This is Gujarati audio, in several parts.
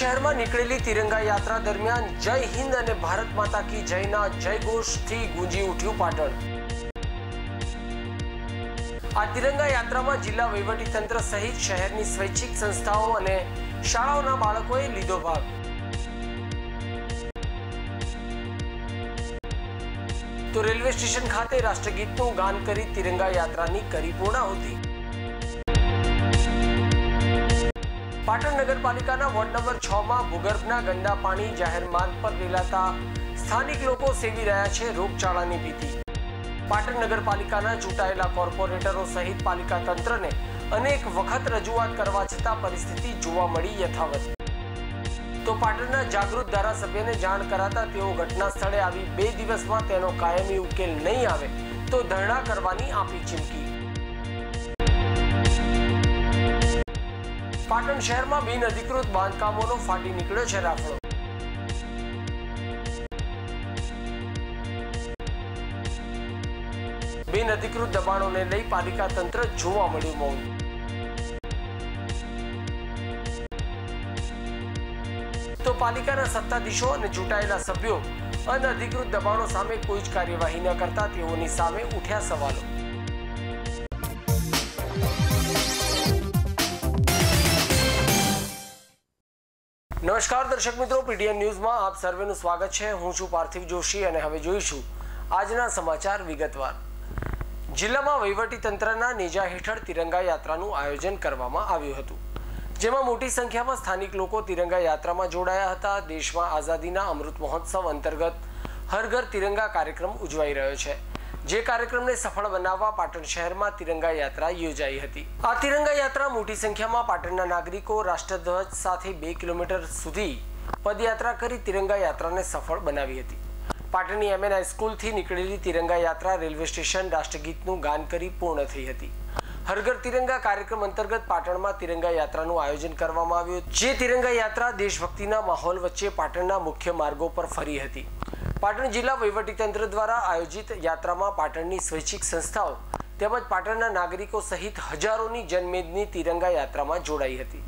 શહેરમાં નીકળેલી તિરંગા યાત્રા દરમિયાન જય હિન્દ અને ભારત માતા કી જયના જય ઘોષથી ગુંજી ઉઠ્યું પાટણ. આ તિરંગા યાત્રામાં જિલ્લા વહીવટીતંત્ર સહિત શહેરની સ્વૈચ્છિક સંસ્થાઓ અને શાળાઓના બાળકોએ લીધો ભાગ. તો રેલવે સ્ટેશન ખાતે રાષ્ટ્રગીતનું ગાન કરી તિરંગા યાત્રાની કરી પૂર્ણાહુતિ. પાટણ નગરપાલિકાના વોર્ડ નંબર છ માં ભૂગર્ભના ગંદા પાણી જાહેર માર્ગ પર રેલાતા સ્થાનિક લોકો સેવી રહ્યા છે રોગચાળાની ભીતિ. પાટણ નગરપાલિકાના ચૂંટાયેલા કોર્પોરેટરો સહિત પાલિકા તંત્રને અનેક વખત રજૂઆત કરવા છતાં પરિસ્થિતિ જોવા મળી યથાવત. તો પાટણના જાગૃત ધારાસભ્યને જાણ કરાતા તેઓ ઘટના સ્થળે આવી બે દિવસમાં તેનો કાયમી ઉકેલ નહીં આવે તો ધરણા કરવાની આપી ચીમકી. પાટણ શહેરમાં બિન અધિકૃત બાંધકામોનો ફાટી નીકળ્યો છે રાફડો. બિન અધિકૃત દબાણોને લઈ પાલિકા તંત્ર જોવા મળ્યું મૌન. તો પાલિકાના સત્તાધીશો અને ચૂંટાયેલા સભ્યો અનઅધિકૃત દબાણો સામે કોઈ જ કાર્યવાહી ન કરતા તેઓની સામે ઉઠ્યા સવાલો. નમસ્કાર, દર્શક મિત્રો. પીડીએન ન્યૂઝમાં આપ સર્વેનું સ્વાગત છે. હું છું પાર્થિવ જોશી અને હવે જોઈશું આજના સમાચાર વિગતવાર. જિલ્લામાં વહીવટી તંત્રના નેજા હેઠળ તિરંગા યાત્રાનું આયોજન કરવામાં આવ્યું હતું. જેમાં મોટી સંખ્યામાં સ્થાનિક લોકો તિરંગા યાત્રામાં જોડાયા હતા. દેશમાં આઝાદીના અમૃત મહોત્સવ અંતર્ગત હર ઘર તિરંગા કાર્યક્રમ ઉજવાઈ રહ્યો છે. જે કાર્યક્રમને સફળ બનાવવા પાટણ શહેરમાં તિરંગા યાત્રા યોજાઈ હતી. આ તિરંગા યાત્રા મોટી સંખ્યામાં પાટણના નાગરિકો રાષ્ટ્રધ્વજ સાથે બે કિલોમીટર સુધી પદયાત્રા કરી તિરંગા યાત્રાને સફળ બનાવી હતી. પાટણની એમએન હાઈસ્કૂલથી નીકળેલી તિરંગા યાત્રા રેલવે સ્ટેશન રાષ્ટ્રગીતનું ગાન કરી પૂર્ણ થઈ હતી. હરઘર તિરંગા કાર્યક્રમ અંતર્ગત પાટણમાં તિરંગા યાત્રાનું આયોજન કરવામાં આવ્યું. જે તિરંગા યાત્રા દેશભક્તિના માહોલ વચ્ચે પાટણના મુખ્ય માર્ગો પર ફરી હતી. પાટણ જિલ્લા વહીવટીતંત્ર દ્વારા આયોજિત યાત્રામાં પાટણની સ્વૈચ્છિક સંસ્થાઓ તેમજ પાટણના નાગરિકો સહિત હજારોની જનમેદની તિરંગા યાત્રામાં જોડાઈ હતી.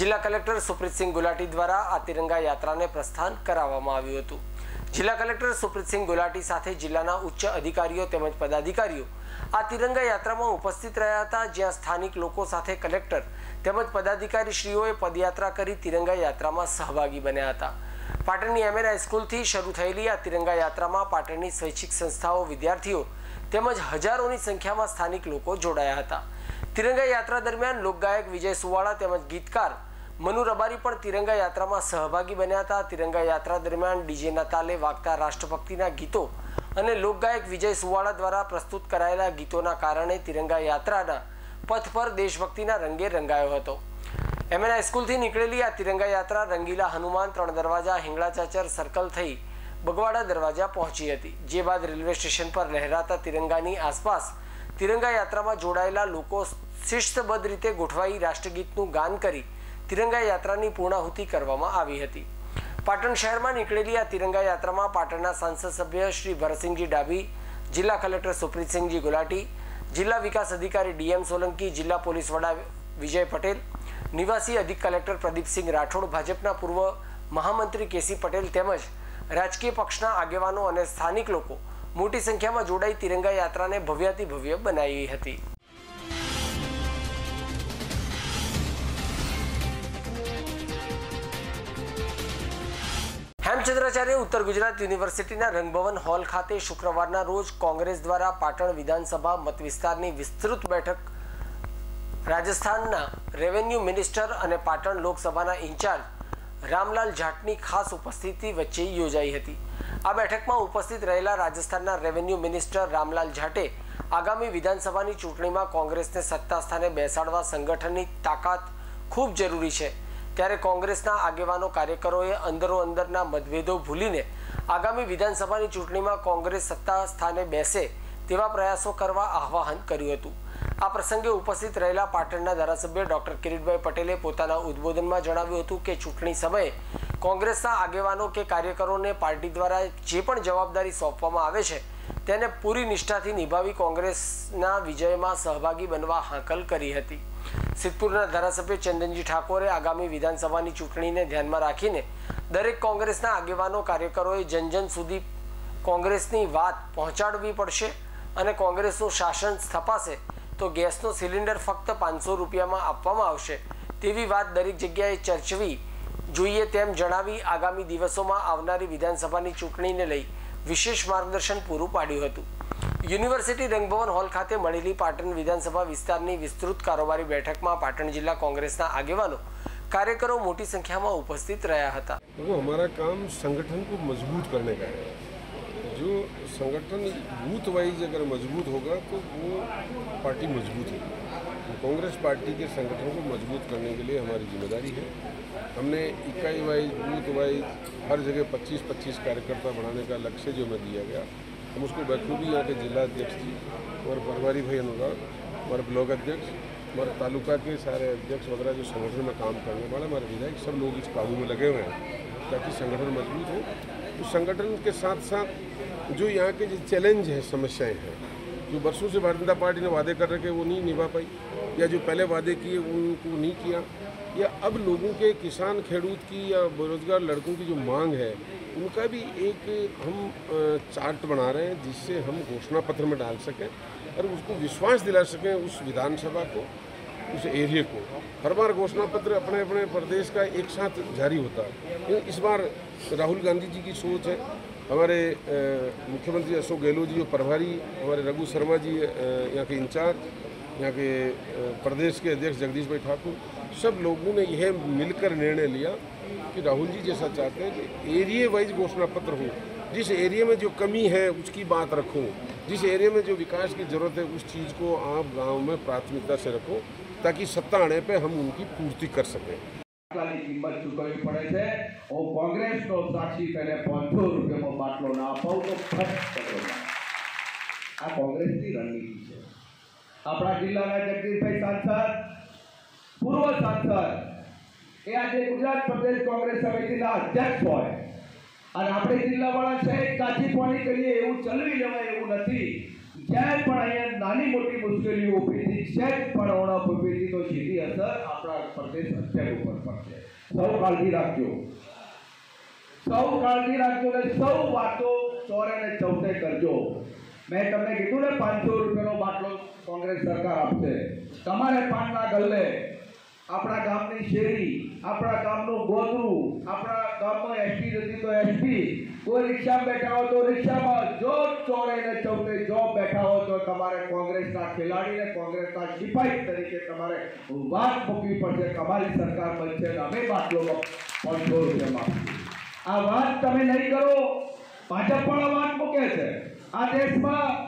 જિલ્લા કલેક્ટર સુપ્રીતસિંહ ગુલાટી દ્વારા આ તિરંગા યાત્રાને પ્રસ્થાન કરાવવામાં આવ્યું હતું. જિલ્લા કલેક્ટર સુપ્રીતસિંહ ગુલાટી સાથે જિલ્લાના ઉચ્ચ અધિકારીઓ તેમજ પદાધિકારીઓ આ તિરંગા યાત્રામાં ઉપસ્થિત રહ્યા હતા, જ્યાં સ્થાનિક લોકો સાથે કલેક્ટર તેમજ પદાધિકારીશ્રીઓએ પદયાત્રા કરી તિરંગા યાત્રામાં સહભાગી બન્યા હતા. પાટણની એમએન સ્કૂલથી શરૂ થયેલી આ તિરંગા યાત્રામાં પાટણની શૈક્ષિક સંસ્થાઓ, વિદ્યાર્થીઓ તેમજ હજારોની સંખ્યામાં સ્થાનિક લોકો જોડાયા હતા. તિરંગા યાત્રા દરમિયાન લોકગાયક વિજય સુવાળા તેમજ ગીતકાર મનુ રબારી પણ તિરંગા યાત્રામાં સહભાગી બન્યા હતા. તિરંગા યાત્રા દરમિયાન ડીજેના તાલે વાગતા રાષ્ટ્રભક્તિના ગીતો અને લોકગાયક વિજય સુવાળા દ્વારા પ્રસ્તુત કરાયેલા ગીતોના કારણે તિરંગા યાત્રાના પથ પર દેશભક્તિના રંગે રંગાયો હતો. એમએન હાઈસ્કૂલથી નીકળેલી આ તિરંગા યાત્રા રંગીલા હનુમાન ત્રણ દરવાજા હિંગળાચાચર સર્કલ થઈ બગવાડા દરવાજા પહોંચી હતી. જે બાદ રેલવે સ્ટેશન પર લહેરાતા તિરંગાની આસપાસ તિરંગા યાત્રામાં જોડાયેલા લોકો શિસ્તબદ્ધ રીતે ગોઠવાઈ રાષ્ટ્રગીતનું ગાન કરી તિરંગા યાત્રાની પૂર્ણાહુતિ કરવામાં આવી હતી. પાટણ શહેરમાં નીકળેલી આ તિરંગા યાત્રામાં પાટણના સાંસદ સભ્ય શ્રી ભરતસિંહજી ડાભી, જિલ્લા કલેક્ટર સુપ્રીતસિંહજી ગુલાટી, જિલ્લા વિકાસ અધિકારી ડીએમ સોલંકી, જિલ્લા પોલીસ વડા વિજય પટેલ નિવાસી અધિક કલેક્ટર પ્રદીપસિંહ રાઠોડ, ભાજપના પૂર્વ મહામંત્રી કેસી પટેલ તેમજ રાજકીય પક્ષના આગેવાનો અને સ્થાનિક લોકો મોટી સંખ્યામાં જોડાઈ તિરંગા યાત્રાને ભવ્યાતિ ભવ્ય બનાવી હતી. હેમચંદ્રાચાર્ય ઉત્તર ગુજરાત યુનિવર્સિટીના રંગભવન હોલ ખાતે શુક્રવારના રોજ કોંગ્રેસ દ્વારા પાટણ વિધાનસભા મત વિસ્તારની વિસ્તૃત બેઠક રાજસ્થાનના રેવન્યુ મિનિસ્ટર અને પાટણ લોકસભાના ઇન્ચાર્જ રામલાલ જાટની ખાસ ઉપસ્થિતિ વચ્ચે યોજાઈ હતી. આ બેઠકમાં ઉપસ્થિત રહેલા રાજસ્થાનના રેવન્યુ મિનિસ્ટર રામલાલ જાટે આગામી વિધાનસભાની ચૂંટણીમાં કોંગ્રેસને સત્તા સ્થાને બેસાડવા સંગઠનની તાકાત ખૂબ જરૂરી છે. ત્યારે કોંગ્રેસના આગેવાનો કાર્યકરોએ અંદરો અંદરના મતભેદો ભૂલીને આગામી વિધાનસભાની ચૂંટણીમાં કોંગ્રેસ સત્તા સ્થાને બેસે તેવા પ્રયાસો કરવા આહ્વાન કર્યું હતું. આ પ્રસંગે ઉપસ્થિત રહેલા પાટણના ધારાસભ્ય ડોક્ટર કિરીટભાઈ પટેલે પોતાના ઉદ્બોધનમાં જણાવ્યું હતું કે ચૂંટણી સમયે કોંગ્રેસના આગેવાનો કે કાર્યકરોને પાર્ટી દ્વારા જે પણ જવાબદારી સોંપવામાં આવે છે, તેને પૂરી નિષ્ઠાથી નિભાવી કોંગ્રેસના વિજયમાં સહભાગી બનવા હાંકલ કરી હતી. સિદ્ધપુરના ધારાસભ્ય ચંદનજી ઠાકોરે આગામી વિધાનસભાની ચૂંટણીને ધ્યાનમાં રાખીને દરેક કોંગ્રેસના આગેવાનો કાર્યકરોએ જન જન સુધી કોંગ્રેસની વાત પહોંચાડવી પડશે અને કોંગ્રેસનું શાસન સ્થપાશે તો ગેસનો સિલિન્ડર ફક્ત પાંચસો રૂપિયામાં આપવામાં આવશે. તેવી વાત દરેક જગ્યાએ ચર્ચવી જોઈએ તેમ જણાવી આગામી દિવસોમાં આવનારી વિધાનસભાની ચૂંટણીને લઈ વિશેષ માર્ગદર્શન પૂરું પાડ્યું હતું. યુનિવર્સિટી રંગભવન હોલ ખાતે મળેલી પાટણ વિધાનસભા વિસ્તારની વિસ્તૃત કારોબારી બેઠકમાં પાટણ જિલ્લા કોંગ્રેસના આગેવાનો કાર્યકરો મોટી સંખ્યામાં ઉપસ્થિત રહ્યા હતા. અમારા કામ સંગઠન મજબૂત કરને जो संगठन बूथ वाइज अगर मज़बूत होगा तो वो पार्टी मज़बूत होगी। तो कांग्रेस पार्टी के संगठन को मज़बूत करने के लिए हमारी ज़िम्मेदारी है। हमने इकाई वाइज बूथ वाइज हर जगह 25-25 कार्यकर्ता बढ़ाने का लक्ष्य जो हमें दिया गया, हम उसको बखूबी यहाँ के जिला अध्यक्ष जी और परवारी भाई अनुराग, हमारे ब्लॉक अध्यक्ष, हमारे तालुका के सारे अध्यक्ष वगैरह जो संगठन में काम करने वाले, हमारे विधायक सब लोग इस काबू में लगे हुए हैं, ताकि संगठन मज़बूत हो। उस संगठन के साथ साथ जो यहाँ के जो चैलेंज हैं, समस्याएँ हैं, जो वर्षों से भारतीय जनता पार्टी ने वादे कर रखे वो नहीं निभा पाई, या जो पहले वादे किए उनको नहीं किया, या अब लोगों के किसान खेडूत की या बेरोजगार लड़कों की जो मांग है, उनका भी एक हम चार्ट बना रहे हैं जिससे हम घोषणा पत्र में डाल सकें और उसको विश्वास दिला सकें उस विधानसभा को, उस एरिए को। हर बार घोषणा पत्र अपने अपने प्रदेश का एक साथ जारी होता है। इस बार राहुल गांधी जी की सोच है हमारे मुख्यमंत्री अशोक गहलोत जी, जो प्रभारी, हमारे रघु शर्मा जी यहाँ के इंचार्ज, यहाँ के प्रदेश के अध्यक्ष जगदीश भाई ठाकुर, सब लोगों ने यह मिलकर निर्णय लिया कि राहुल जी जैसा चाहते हैं कि एरिए वाइज घोषणा पत्र हो। जिस एरिया में जो कमी है, उसकी बात रखो। जिस एरिया में जो विकास की ज़रूरत है, उस चीज़ को आप गाँव में प्राथमिकता से रखो, ताकि सत्ता आने पे हम उनकी पूर्ति कर सकें। બાટલાની કિંમત ચૂકવવી પડે છે. હું કોંગ્રેસનો સાક્ષી તેને પાંચસો રૂપિયામાં બાટલો ના અપાવું તો ખર્ચ કરો. આ કોંગ્રેસની રણનીતિ છે. આપણા જિલ્લાના જગદીશભાઈ સાંસદ, પૂર્વ સાંસદ, એ આજે ગુજરાત પ્રદેશ કોંગ્રેસ સમિતિના અધ્યક્ષ હોય. અને આપણે જિલ્લાવાળા છે, કાચી પાણી કરીએ એવું ચલવી લેવાય એવું નથી. જ્યાં પણ અહીંયા નાની મોટી મુશ્કેલીઓ ઊભી થઈ. છે પણ ઓણપ ઊભી તો સીધી અસર આપણા પ્રદેશ અત્યાર ઉપર પડશે સૌ કાળજી રાખજો. સૌ કાળજી રાખજો ને સૌ વાતો ચોરે ને ચૌથે કરજો. મેં તમને કીધું ને પાંચસો રૂપિયાનો બાટલો કોંગ્રેસ સરકાર આપશે. તમારે પાનના ગલ્લે આપણા ગામની શેરી, આપણા ગામનું ગોદરું આપણા ગામમાં એસટી નથી તો એસટી કોઈ રિક્ષા બેઠા હો તો રિક્ષામાં જો ચોરે ને ચૌથે જો બેઠા હો તો તમારે કોંગ્રેસના ખેલાડીને કોંગ્રેસના સિપાહી તરીકે તમારે વાત મૂકવી પડશે તમારી સરકાર બનશે અમે બાટલો પાંચસો રૂપિયામાં. આ વાત તમે નહીં કરો. ભાજપ પણ વાત મૂકે છે. આ દેશમાં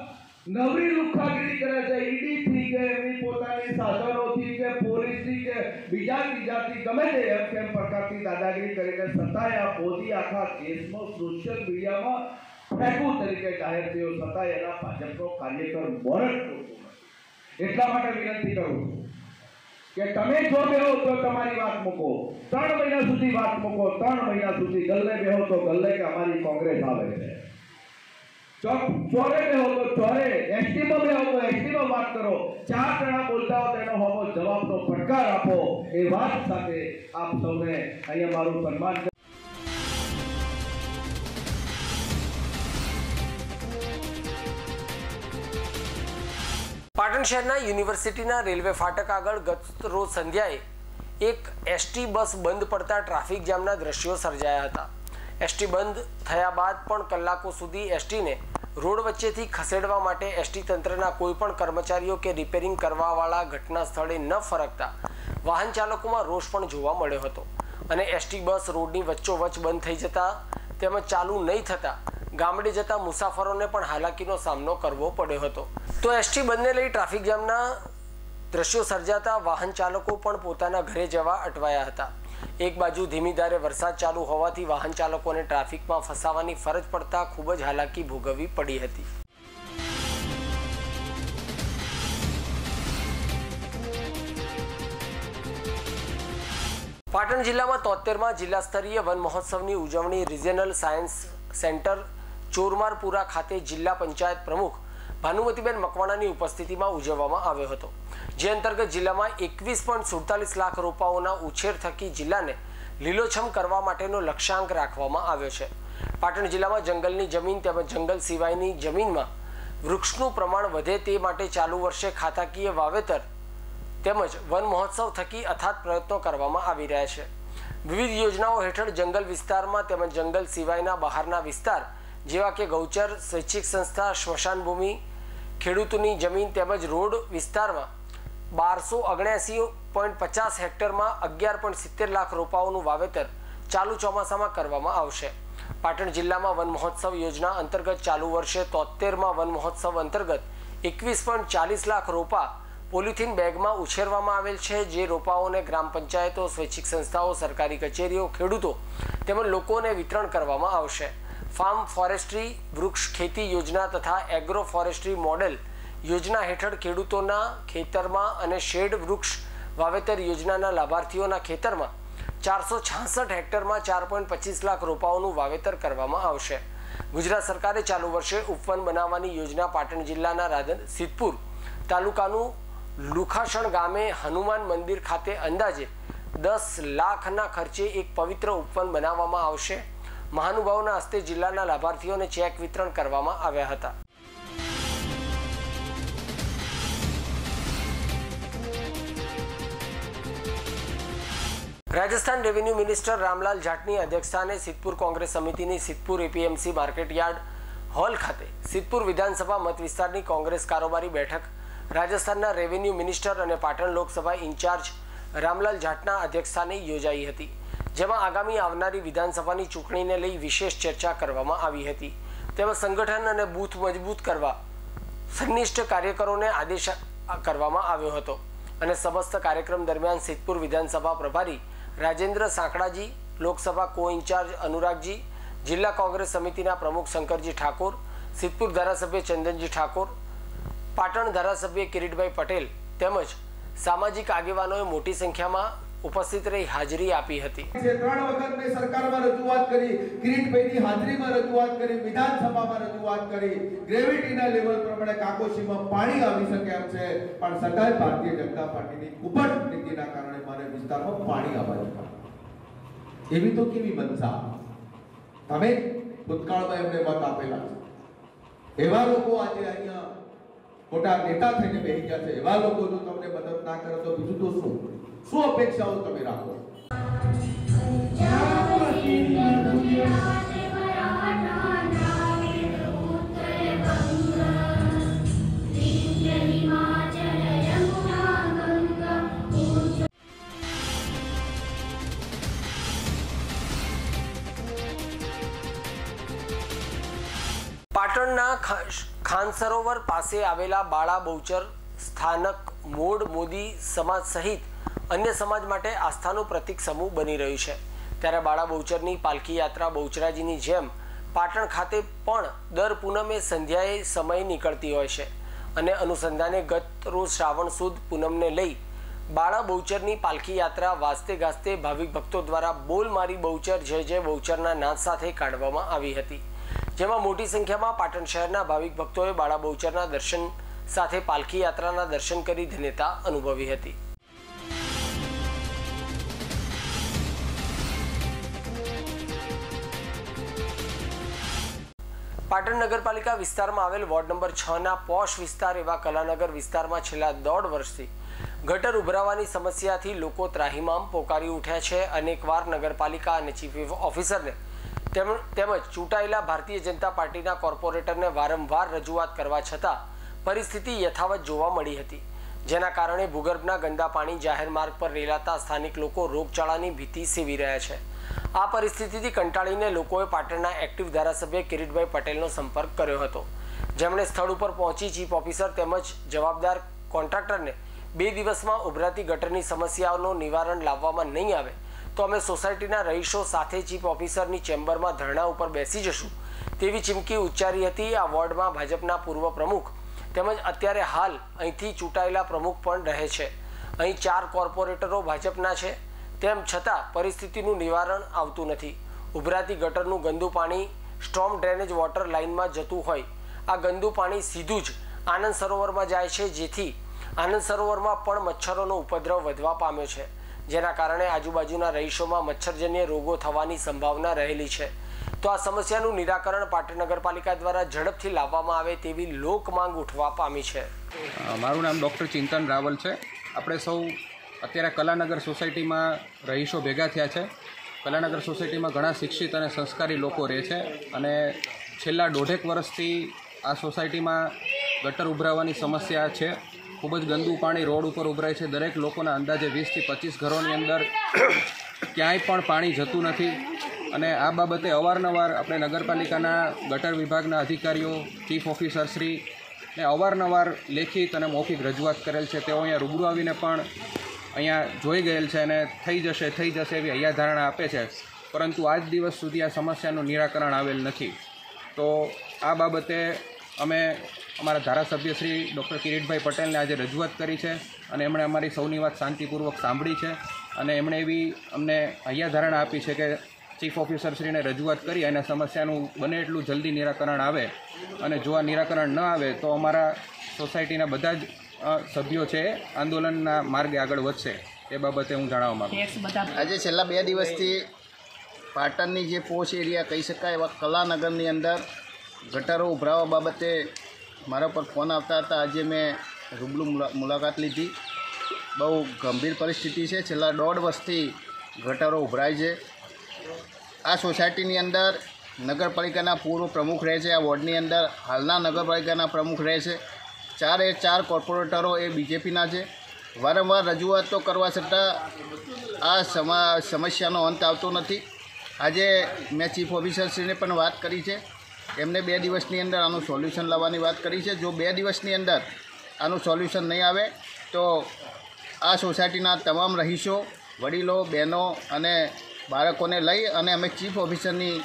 નવરી લુખ્ખાગીરી કરે છે ઈડી થી કે એમની પોતાની સાધનોથી કે પોલીસથી કે બીજા બીજાથી ગમે તે એમ કેમ પ્રકારની દાદાગીરી કરીને છતાંય આ મોદી આખા દેશમાં સોશિયલ મીડિયામાં ફેંકુ તરીકે જાહેર થયો છતાંય એના ભાજપનો કાર્યકર મોરટ કરતો નથી એટલા માટે વિનંતી કરું છું કે તમે જો બેહો તો તમારી વાત મૂકો ત્રણ મહિના સુધી વાત મૂકો ત્રણ મહિના સુધી ગલ્લે બેહો તો ગલ્લે કે અમારી કોંગ્રેસ આવે છે ચોક પાટણ શહેરના યુનિવર્સિટીના રેલવે ફાટક આગળ ગત રોજ સંધ્યાએ એક એસટી બસ બંધ પડતા ટ્રાફિક જામના દ્રશ્યો સર્જાયા હતા. એસટી બંધ થયા બાદ પણ કલાકો સુધી એસટીને રોડ વચ્ચેથી ખસેડવા માટે એસટી તંત્રના કોઈ પણ કર્મચારીઓ કે રિપેરિંગ કરવાવાળા ઘટના સ્થળે ન ફરકતા વાહન ચાલકોમાં રોષ પણ જોવા મળ્યો હતો. અને એસટી બસ રોડની વચ્ચોવચ્ચ બંધ થઈ જતા તેમજ ચાલુ નહીં થતા ગામડે જતા મુસાફરોને પણ હાલાકીનો સામનો કરવો પડ્યો હતો. તો એસટી બંધને લઈ ટ્રાફિક જામના દ્રશ્યો સર્જાતા વાહન ચાલકો પણ પોતાના ઘરે જવા અટવાયા હતા. એક બાજુ ધીમી ધારે વરસાદ ચાલુ હોવાથી વાહન ચાલકોને ટ્રાફિકમાં ફસાવાની ફરજ પડતા ખૂબ જ હાલાકી ભોગવવી પડી હતી. પાટણ જિલ્લામાં તોતેરમાં જિલ્લા સ્તરીય વન મહોત્સવની ઉજવણી રિજનલ સાયન્સ સેન્ટર ચોરમારપુરા ખાતે જિલ્લા પંચાયત પ્રમુખ ભાનુમતીબેન મકવાણાની ઉપસ્થિતિમાં ઉજવવામાં આવ્યો હતો. જે અંતર્ગત જિલ્લામાં એકવીસ સુડતાલીસ લાખ રોપાઓના ઉછેર થકી જિલ્લાને લીલોછમ કરવા માટેનો લક્ષ્યાંક રાખવામાં આવ્યો છે. પાટણ જિલ્લામાં જંગલની જમીન તેમજ જંગલ સિવાયની જમીનમાં વૃક્ષનું પ્રમાણ વધે તે માટે ચાલુ વર્ષે ખાતાકીય વાવેતર તેમજ વન મહોત્સવ થકી અથાત પ્રયત્નો કરવામાં આવી રહ્યા છે. વિવિધ યોજનાઓ હેઠળ જંગલ વિસ્તારમાં તેમજ જંગલ સિવાયના બહારના વિસ્તાર જેવા કે ગૌચર સ્વૈચ્છિક સંસ્થા સ્મશાન ભૂમિ ખેડૂતોની જમીન તેમજ રોડ વિસ્તારમાં બારસો ઓગણ્યાસી પોઈન્ટ પચાસ હેક્ટરમાં અગિયાર પોઈન્ટ સિત્તેર લાખ રોપાઓનું વાવેતર ચાલુ ચોમાસામાં કરવામાં આવશે. પાટણ જિલ્લામાં વન મહોત્સવ યોજના અંતર્ગત ચાલુ વર્ષે તોતેરમાં વન મહોત્સવ અંતર્ગત એકવીસ પોઈન્ટ ચાલીસ લાખ રોપા પોલિથીન બેગમાં ઉછેરવામાં આવેલ છે, જે રોપાઓને ગ્રામ પંચાયતો, સ્વૈચ્છિક સંસ્થાઓ, સરકારી કચેરીઓ, ખેડૂતો તેમજ લોકોને વિતરણ કરવામાં આવશે. ફાર્મ ફોરેસ્ટ્રી વૃક્ષ ખેતી યોજના તથા એગ્રો ફોરેસ્ટ્રી મોડેલ યોજના હેઠળ ખેડૂતોના ખેતરમાં અને શેડ વૃક્ષ વાવેતર યોજનાના લાભાર્થીઓના ખેતરમાં ચારસો છાસઠ હેક્ટરમાં ચાર પોઈન્ટ પચીસ લાખ રોપાઓનું વાવેતર કરવામાં આવશે. ગુજરાત સરકારે ચાલુ વર્ષે ઉપવન બનાવવાની યોજના પાટણ જિલ્લાના રાધન, સિદ્ધપુર તાલુકાનું લુખાસણ ગામે હનુમાન મંદિર ખાતે અંદાજે દસ લાખના ખર્ચે એક પવિત્ર ઉપવન બનાવવામાં આવશે. મહાનુભાવોના હસ્તે જિલ્લાના લાભાર્થીઓને ચેક વિતરણ કરવામાં આવ્યા હતા. રાજસ્થાન રેવન્યુ મિનિસ્ટર રામલાલ જાટની અધ્યક્ષસ્થાને સિદ્ધપુર કોંગ્રેસ સમિતિની સિદ્ધપુર એપીએમસી માર્કેટયાર્ડ હોલ ખાતે સિદ્ધપુર વિધાનસભા મત વિસ્તારની કોંગ્રેસ કારોબારી બેઠક, રાજસ્થાનના રેવન્યુ મિનિસ્ટર અને પાટણ લોકસભા ઇન્ચાર્જ રામલાલ જાટના અધ્યક્ષસ્થાને યોજાઈ હતી. જેમાં આગામી આવનારી વિધાનસભાની ચૂંટણીને લઈ વિશેષ ચર્ચા કરવામાં આવી હતી. તેમજ સંગઠન અને બૂથ મજબૂત કરવા સંનિષ્ઠ કાર્યકરોને આદેશ કરવામાં આવ્યો હતો અને સમસ્ત કાર્યક્રમ દરમિયાન સિદ્ધપુર વિધાનસભા પ્રભારી રાજેન્દ્ર સાંકડાજી લોકસભા કો ઇન્ચાર્જ અનુરાગજી, જિલ્લા કોંગ્રેસ સમિતિના પ્રમુખ શંકરજી ઠાકોર, સિદ્ધપુર ધારાસભ્ય ચંદનજી ઠાકોર, પાટણ ધારાસભ્ય કિરીટભાઈ પટેલ તેમજ સામાજિક આગેવાનોએ મોટી સંખ્યામાં ઉપસ્થિત રહી હાજરી આપી હતી. ત્રણ વખત મેં સરકારમાં રજૂઆત કરી, કિરીટભાઈની હાજરીમાં રજૂઆત કરી, વિધાનસભામાં રજૂઆત કરી, ગ્રેવિટીના લેવલ પ્રમાણે કાકોશીમાં પાણી આવી શકે એમ છે. પણ સદાય ભારતીય જનતા પાર્ટીની કુપટ નીતિના કારણે મારે વિસ્તારમાં પાણી આવવા એવી તો કેવી મનસા? તમે ભૂતકાળમાં એમને મત આપેલા છે. એવા લોકો આજે અહીંયા મોટા નેતા થઈને બેસી ગયા છે. એવા લોકો જો તમને મદદ ના કરે તો બીજું તો શું? શું અપેક્ષાઓ તમે રાખો પાટણના ખા- ખાન સરોવર પાસે આવેલા બાળા બહુચર સ્થાનક મોડ મોદી સમાજ સહિત અન્ય સમાજ માટે આસ્થાનું પ્રતીક સમૂહ બની રહ્યું છે. ત્યારે બાળા બહુચરની પાલખી યાત્રા બહુચરાજીની જેમ પાટણ ખાતે પણ દર પૂનમે સંધ્યાએ સમય નીકળતી હોય છે અને અનુસંધાને ગત રોજ શ્રાવણ સુદ પૂનમને લઈ બાળા બહુચરની પાલખી યાત્રા વાસ્તે ગાસ્તે ભાવિક ભક્તો દ્વારા બોલ મારી બહુચર, જય જય બહુચરના નાદ સાથે કાઢવામાં આવી હતી. જેમાં મોટી સંખ્યામાં પાટણ શહેરના ભાવિક ભક્તોએ બાળા બહુચરના દર્શન સાથે પાલખી યાત્રાના દર્શન કરી ધન્યતા અનુભવી હતી. પાટણ નગરપાલિકા વિસ્તારમાં આવેલ વોર્ડ નંબર છ ના પોશ વિસ્તાર એવા કલાનગર વિસ્તારમાં છેલ્લા દોઢ વર્ષથી ગટર ઉભરાવાની સમસ્યાથી લોકો ત્રાહિમામ પોકારી ઉઠ્યા છે. અનેકવાર નગરપાલિકા અને ચીફ ઓફિસરને તેમ- તેમજ ચૂંટાયેલા ભારતીય જનતા પાર્ટીના કોર્પોરેટરને વારંવાર રજૂઆત કરવા છતાં પરિસ્થિતિ યથાવત જોવા મળી હતી. જેના કારણે ભૂગર્ભના ગંદા પાણી જાહેર માર્ગ પર રેલાતા સ્થાનિક લોકો રોગચાળાની ભીતિ સેવી રહ્યા છે. આ પરિસ્થિતિથી કંટાળીને લોકોએ પાટણના એક્ટિવ ધારાસભ્ય કિરીટભાઈ પટેલનો સંપર્ક કર્યો હતો. જેમણે સ્થળ ઉપર પહોંચી ચીફ ઓફિસર તેમજ જવાબદાર કોન્ટ્રાક્ટરને બે દિવસમાં ઉભરાતી ગટરની સમસ્યાઓનું નિવારણ લાવવામાં નહીં આવે, તો અમે સોસાયટીના રહીશો સાથે ચીફ ઓફિસરની ચેમ્બરમાં ધરણા ઉપર બેસી જશું, તેવી ચીમકી ઉચ્ચારી હતી. આ વોર્ડમાં ભાજપના પૂર્વ પ્રમુખ તેમજ અત્યારે હાલ અહીંથી ચૂંટાયેલા પ્રમુખ પણ રહે છે. અહીં ચાર કોર્પોરેટરો ભાજપના છે. તેમ છતાં પરિસ્થિતિનું નિવારણ આવતું નથી. ઉભરાતી ગટરનું ગંદુ પાણી સ્ટ્રોમ ડ્રેનેજ વોટર લાઇનમાં જતું હોય. આ ગંદુ પાણી સીધું જ આનંદ સરોવરમાં જાય છે, જેથી આનંદ સરોવરમાં પણ મચ્છરોનો ઉપદ્રવ વધવા પામ્યો છે, જેના કારણે આજુબાજુના રહીશોમાં મચ્છરજન્ય રોગો થવાની સંભાવના રહેલી છે. તો આ સમસ્યાનું નિરાકરણ પાટણ નગરપાલિકા દ્વારા ઝડપથી લાવવામાં આવે તેવી લોક માંગ ઉઠવા પામી છે. મારું નામ ડૉક્ટર ચિંતન રાવલ છે. આપણે સૌ અત્યારે કલાનગર સોસાયટીમાં રહીશો ભેગા થયા છે. કલાનગર સોસાયટીમાં ઘણા શિક્ષિત અને સંસ્કારી લોકો રહે છે અને છેલ્લા દોઢેક વર્ષથી આ સોસાયટીમાં ગટર ઉભરાવાની સમસ્યા છે. ખૂબ જ ગંદુ પાણી રોડ ઉપર ઉભરાય છે. દરેક લોકોના અંદાજે વીસથી પચીસ ઘરોની અંદર ક્યાંય પણ પાણી જતું નથી અને આ બાબતે અવારનવાર આપણે નગરપાલિકાના ગટર વિભાગના અધિકારીઓ, ચીફ ઓફિસરશ્રી ને અવારનવાર લેખિત અને મૌખિક રજૂઆત કરેલ છે. તેઓ અહીંયા રૂબરૂ આવીને પણ અહીંયા જોઈ ગયેલ છે અને થઈ જશે થઈ જશે એવી હૈયા ધારણા આપે છે. પરંતુ આજ દિવસ સુધી આ સમસ્યાનું નિરાકરણ આવેલ નથી. તો આ બાબતે અમે અમારા ધારાસભ્ય શ્રી ડૉક્ટર કિરીટભાઈ પટેલને આજે રજૂઆત કરી છે અને એમણે અમારી સૌની વાત શાંતિપૂર્વક સાંભળી છે અને એમણે એવી અમને હૈયા ધારણા આપી છે કે ચીફ ઓફિસરશ્રીને રજૂઆત કરી અને સમસ્યાનું બને એટલું જલ્દી નિરાકરણ આવે. અને જો આ નિરાકરણ ન આવે તો અમારા સોસાયટીના બધા જ સભ્યો છે આંદોલનના માર્ગે આગળ વધશે એ બાબતે હું જણાવવા માગું આજે છેલ્લા બે દિવસથી પાટણની જે પોસ્ટ એરિયા કહી શકાય એવા કલાનગરની અંદર ગટરો ઉભરાવા બાબતે મારા પર ફોન આવતા હતા. આજે મેં રૂબરૂ મુલા- મુલાકાત લીધી. બહુ ગંભીર પરિસ્થિતિ છે. છેલ્લા દોઢ વર્ષથી ગટરો ઉભરાય છે. આ સોસાયટીની અંદર નગરપાલિકાના પૂર્વ પ્રમુખ રહે છે. આ વોર્ડની અંદર હાલના નગરપાલિકાના પ્રમુખ રહે છે. ચારે ચાર કોર્પોરેટરો એ બીજેપીના છે. વારંવાર રજૂઆત તો કરવા છતાં આ સમા સમસ્યાનો અંત આવતો નથી. આજે મેં ચીફ ઓફિસરશ્રીને પણ વાત કરી છે. એમને બે દિવસની અંદર આનું સોલ્યુશન લાવવાની વાત કરી છે. જો બે દિવસની અંદર આનું સોલ્યુશન નહીં આવે, તો આ સોસાયટીના તમામ રહીશો, વડીલો, બહેનો અને બાળકોને લઈ અને અમે ચીફ ઓફિસરની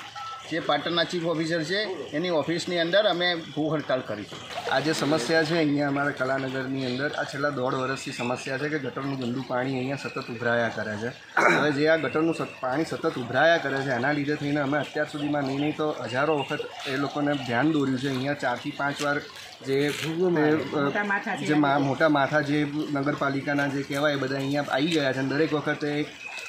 જે પાટણના ચીફ ઓફિસર છે, એની ઓફિસની અંદર અમે ભૂખ હડતાલ કરીશું આ જે સમસ્યા છે, અહીંયા અમારા કલાનગરની અંદર, આ છેલ્લા દોઢ વર્ષથી સમસ્યા છે કે ગટરનું ગંદુ પાણી અહીંયા સતત ઉભરાયા કરે છે. હવે જે આ ગટરનું પાણી સતત ઉભરાયા કરે છે, એના લીધે થઈને અમે અત્યાર સુધીમાં નહીં નહીં તો હજારો વખત એ લોકોને ધ્યાન દોર્યું છે. અહીંયા ચારથી પાંચ વાર જે જે મોટા માથા જે નગરપાલિકાના જે કહેવાય બધા અહીંયા આવી ગયા છે દરેક વખતે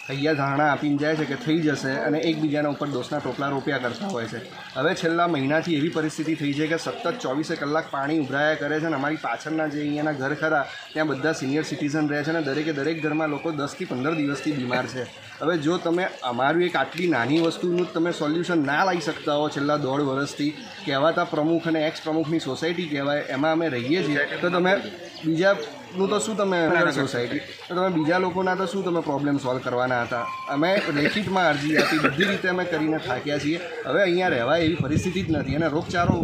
એક હૈયા ધારણા આપીને જાય છે કે થઈ જશે અને એકબીજાના ઉપર દોષના ટોપલા રોપ્યા કરતા હોય છે. હવે છેલ્લા મહિનાથી એવી પરિસ્થિતિ થઈ છે કે સતત ચોવીસે કલાક પાણી ઉભરાયા કરે છે અને અમારી પાછળના જે અહીંયાના ઘર ખરા, ત્યાં બધા સિનિયર સિટીઝન રહે છે અને દરેકે દરેક ઘરમાં લોકો દસથી પંદર દિવસથી બીમાર છે. હવે જો તમે અમારું એક આટલી નાની વસ્તુનું જ તમે સોલ્યુશન ના લાવી શકતા હો છેલ્લા દોઢ વર્ષથી, કહેવાતા પ્રમુખ અને એક્સ પ્રમુખની સોસાયટી કહેવાય, એમાં અમે રહીએ છીએ, તો તમે બીજાનું તો શું તમે સોસાયટી તો તમે બીજા લોકોના તો શું તમે પ્રોબ્લેમ સોલ્વ કરવાના હતા? અમે લેખિતમાં અરજી આપી બધી રીતે અમે કરીને થાક્યા છીએ. હવે અહીંયા રહેવાય એવી પરિસ્થિતિ જ નથી. અને રોગચાળો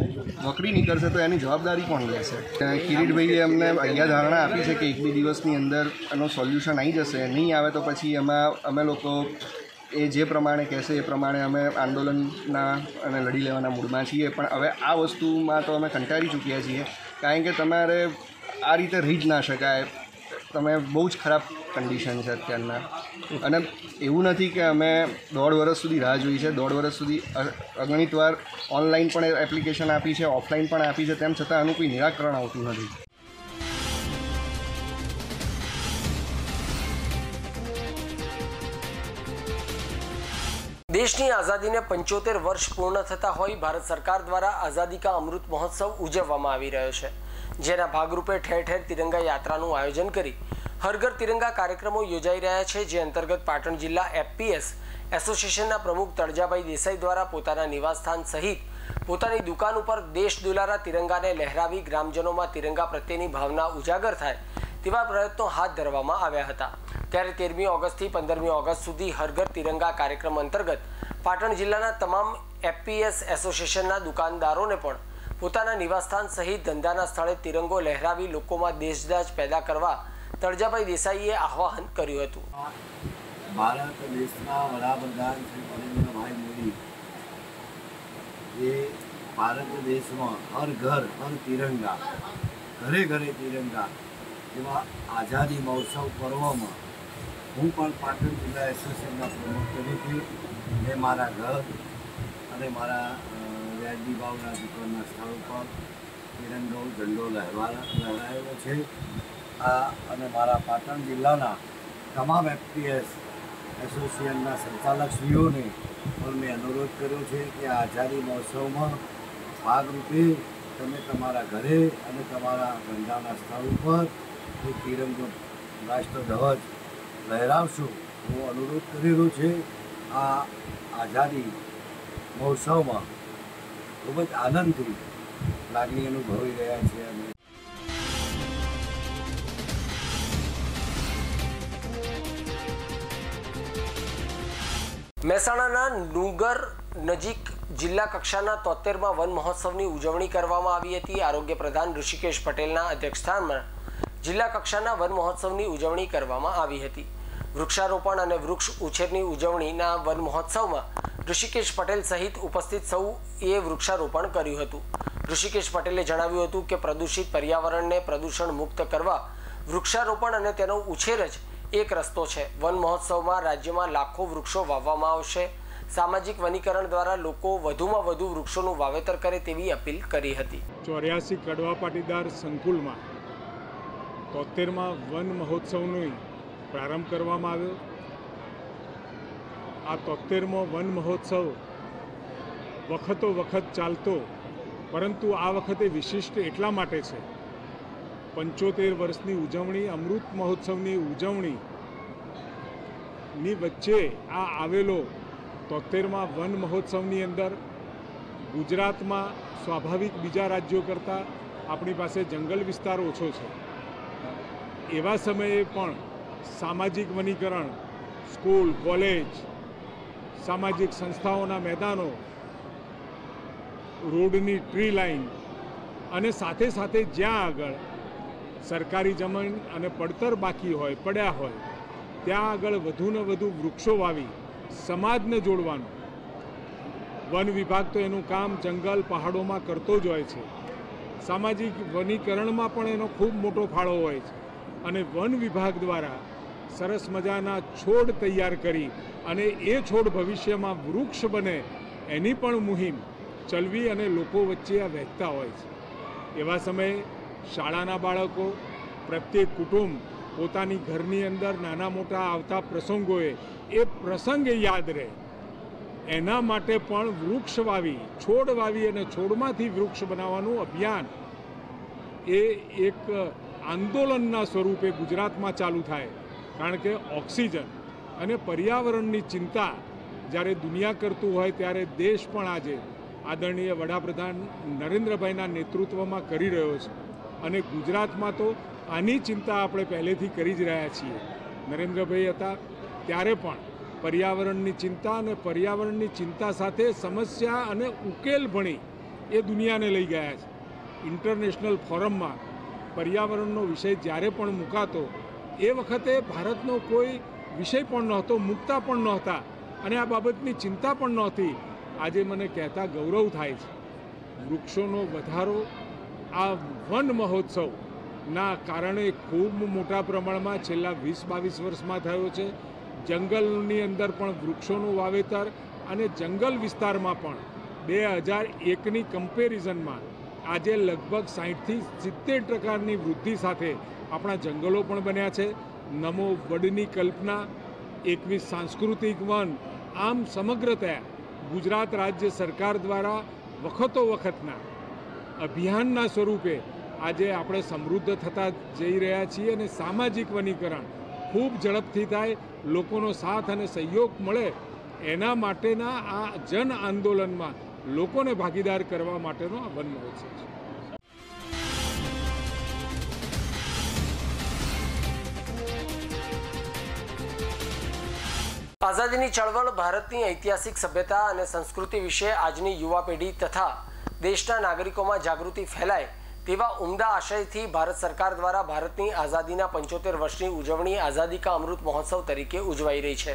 વકરી નીકળશે તો એની જવાબદારી કોણ લેશે? કિરીટભાઈએ અમને અહીંયા ધારણા આપી છે કે એક બે દિવસની અંદર એનો સોલ્યુશન આવી જશે. નહીં આવે તો પછી એમાં અમે લોકો એ જે પ્રમાણે કહેશે એ પ્રમાણે અમે આંદોલનના અને લડી લેવાના મૂડમાં છીએ. પણ હવે આ વસ્તુમાં તો અમે કંટાળી ચૂક્યા છીએ. કારણ કે તમારે આ રીતે રહી જ ના શકાય. તમે બહુ જ ખરાબ કન્ડિશન છે અત્યારના. અને એવું નથી કે અમે દોઢ વર્ષ સુધી રાહ જોઈ છે. દોઢ વર્ષ સુધી અગણિત વાર ઓનલાઈન પણ એપ્લિકેશન આપી છે ઓફલાઈન પણ આપી છે. તેમ છતાં આનું કોઈ નિરાકરણ આવતું નથી. દેશની આઝાદીને પંચોતેર વર્ષ પૂર્ણ થતા હોય, ભારત સરકાર દ્વારા આઝાદી કા અમૃત મહોત્સવ ઉજવવામાં આવી રહ્યો છે. જેના ભાગરૂપે ઠેર ઠેર તિરંગા યાત્રાનું આયોજન કરી હરઘર તિરંગા કાર્યક્રમો યોજાઈ રહ્યા છે, જે અંતર્ગત પાટણ જિલ્લા એફપીએસ એસોસિએશનના પ્રમુખ તળજાભાઈ દેસાઈ દ્વારા પોતાના નિવાસસ્થાન સહિત પોતાની દુકાન ઉપર દેશ દુલારા તિરંગાને લહેરાવી ગ્રામજનોમાં તિરંગા પ્રત્યેની ભાવના ઉજાગર થાય તેવા પ્રયત્નો હાથ ધરવામાં આવ્યા હતા. ત્યારે તેરમી ઓગસ્ટથી પંદરમી ઓગસ્ટ સુધી હરઘર તિરંગા કાર્યક્રમ અંતર્ગત પાટણ જિલ્લાના તમામ એફપીએસ એસોસિએશનના દુકાનદારોને પણ પોતાના નિવાસસ્થાન સહિત ધંધાના સ્થળે તિરંગો લહેરાવી લોકોમાં દેશદાજ પેદા કરવા તળજાભાઈ દેસાઈએ આહ્વાન કર્યું હતું. ભારત દેશના વડાપ્રધાન શ્રી નરેન્દ્રભાઈ મોદી એ ભારત દેશમાં હર ઘર, હર તિરંગા, ઘરે ઘરે તિરંગા એવા આઝાદી મહોત્સવ પર્વમાં હું પણ પાટણ જિલ્લા એસોસિએશનના પ્રમુખ તરીકે મેં મારા ઘર અને મારા વ્યાજબી ભાવના દુકાનના સ્થળ પર તિરંગો, ઝંડો લહેરા લહેરાયેલો છે. આ અને મારા પાટણ જિલ્લાના તમામ એફપીએસ એસોસિએશનના સંચાલકશ્રીઓને પણ મેં અનુરોધ કર્યો છે કે આઝાદી મહોત્સવમાં ભાગરૂપે તમે તમારા ઘરે અને તમારા ધંધાના સ્થળ ઉપર એ તિરંગો રાષ્ટ્રધ્વજ લહેરાવશો. હું અનુરોધ કરેલો છે આ આઝાદી મહોત્સવમાં ખૂબ જ આનંદથી લાગણી અનુભવી રહ્યા છીએ અમે. મહેસાણાના નુગર નજીક જિલ્લા કક્ષાના તોતેરમાં વન મહોત્સવની ઉજવણી કરવામાં આવી હતી. આરોગ્ય પ્રધાન ઋષિકેશ પટેલના અધ્યક્ષસ્થાનમાં જિલ્લા કક્ષાના વન મહોત્સવની ઉજવણી કરવામાં આવી હતી. વૃક્ષારોપણ અને વૃક્ષ ઉછેરની ઉજવણીના વન મહોત્સવમાં ઋષિકેશ પટેલ સહિત ઉપસ્થિત સૌએ વૃક્ષારોપણ કર્યું હતું. ઋષિકેશ પટેલે જણાવ્યું હતું કે પ્રદૂષિત પર્યાવરણને પ્રદૂષણ મુક્ત કરવા વૃક્ષારોપણ અને તેનો ઉછેર જ એક રસ્તો છે. વન મહોત્સવમાં રાજ્યમાં લાખો વૃક્ષો વાવવામાં આવશે. સામાજિક વનીકરણ દ્વારા લોકો વધુમાં વધુ વૃક્ષોનું વાવેતર કરે તેવી અપીલ કરી હતી. ચોર્યાસી કડવા પાટીદાર સંકુલમાં તોતેરમાં વન મહોત્સવનો પ્રારંભ કરવામાં આવ્યો. આ તોતેરમો વન મહોત્સવ વખતો વખત ચાલતો, પરંતુ આ વખતે વિશિષ્ટ એટલા માટે છે. પંચોતેર વર્ષની ઉજવણી, અમૃત મહોત્સવની ઉજવણી ની વચ્ચે આ આવેલો તોતેરમાં વન મહોત્સવની અંદર ગુજરાતમાં સ્વાભાવિક બીજા રાજ્યો કરતાં આપણી પાસે જંગલ વિસ્તાર ઓછો છે. એવા સમયે પણ સામાજિક વનીકરણ, સ્કૂલ, કોલેજ સામાજિક સંસ્થાઓના મેદાનો, રોડની ટ્રી લાઈન અને સાથે સાથે જ્યાં આગળ સરકારી જમીન અને પડતર બાકી હોય, પડ્યા હોય, ત્યાં આગળ વધુને વધુ વૃક્ષો વાવી, સમાજને જોડવાનું. વન વિભાગ તો એનું કામ જંગલ પહાડોમાં કરતો જ હોય છે. સામાજિક વનીકરણમાં પણ એનો ખૂબ મોટો ફાળો હોય છે. અને વન વિભાગ દ્વારા સરસ મજાના છોડ તૈયાર કરી અને એ છોડ ભવિષ્યમાં વૃક્ષ બને એની પણ મુહિમ ચલવી અને લોકો વચ્ચે આ વહેતા હોય છે. એવા સમયે શાળાના બાળકો પ્રત્યેક કુટુંબ, પોતાની ઘરની અંદર નાના મોટા આવતા પ્રસંગોએ એ પ્રસંગે યાદ રહે. એના માટે પણ વૃક્ષ વાવી, છોડ વાવી અને છોડમાંથી વૃક્ષ બનાવવાનું અભિયાન એ એક આંદોલનના સ્વરૂપે ગુજરાતમાં ચાલુ થાય. કારણ કે ઓક્સિજન અને પર્યાવરણની ચિંતા જ્યારે દુનિયા કરતું હોય ત્યારે દેશ પણ આજે આદરણીય વડાપ્રધાન નરેન્દ્રભાઈના નેતૃત્વમાં કરી રહ્યો છે. અને ગુજરાતમાં તો આની ચિંતા આપણે પહેલેથી કરી જ રહ્યા છીએ. નરેન્દ્રભાઈ હતા ત્યારે પણ પર્યાવરણની ચિંતા અને પર્યાવરણની ચિંતા સાથે સમસ્યા અને ઉકેલ ભણી એ દુનિયાને લઈ ગયા છે. ઇન્ટરનેશનલ ફોરમમાં પર્યાવરણનો વિષય જ્યારે પણ મુકાતો એ વખતે ભારતનો કોઈ વિષય પણ નહોતો, મૂકતા પણ નહોતા અને આ બાબતની ચિંતા પણ નહોતી. આજે મને કહેતા ગૌરવ થાય છે. વૃક્ષોનો વધારો આ વન મહોત્સવના કારણે ખૂબ મોટા પ્રમાણમાં છેલ્લા વીસ બાવીસ વર્ષમાં થયો છે. જંગલની અંદર પણ વૃક્ષોનું વાવેતર અને જંગલ વિસ્તારમાં પણ બે હજાર એકની કમ્પેરિઝનમાં આજે લગભગ સાહીઠથી સિત્તેર ટકાની વૃદ્ધિ સાથે આપણા જંગલો પણ બન્યા છે. નમો વડની કલ્પના, એકવીસ સાંસ્કૃતિક વન. આમ સમગ્રતયા ગુજરાત રાજ્ય સરકાર દ્વારા વખતો વખતના અભિયાનના સ્વરૂપે આજે આપણે સમૃદ્ધ થતા જઈ રહ્યા છીએ અને સામાજિક વનીકરણ ખૂબ ઝડપથી થાય, લોકોનો સાથ અને સહયોગ મળે એના માટેના આ જન આંદોલનમાં લોકોને ભાગીદાર કરવા માટેનો આ વન મહોત્સવ છે. આઝાદીની ચળવળ ભારતની ઐતિહાસિક સભ્યતા અને સંસ્કૃતિ વિશે આજની યુવા પેઢી તથા દેશના નાગરિકોમાં જાગૃતિ ફેલાય તેવા ઉમદા આશયથી ભારત સરકાર દ્વારા ભારતની આઝાદીના પંચોતેર વર્ષની ઉજવણી આઝાદી કા અમૃત મહોત્સવ તરીકે ઉજવાઈ રહી છે.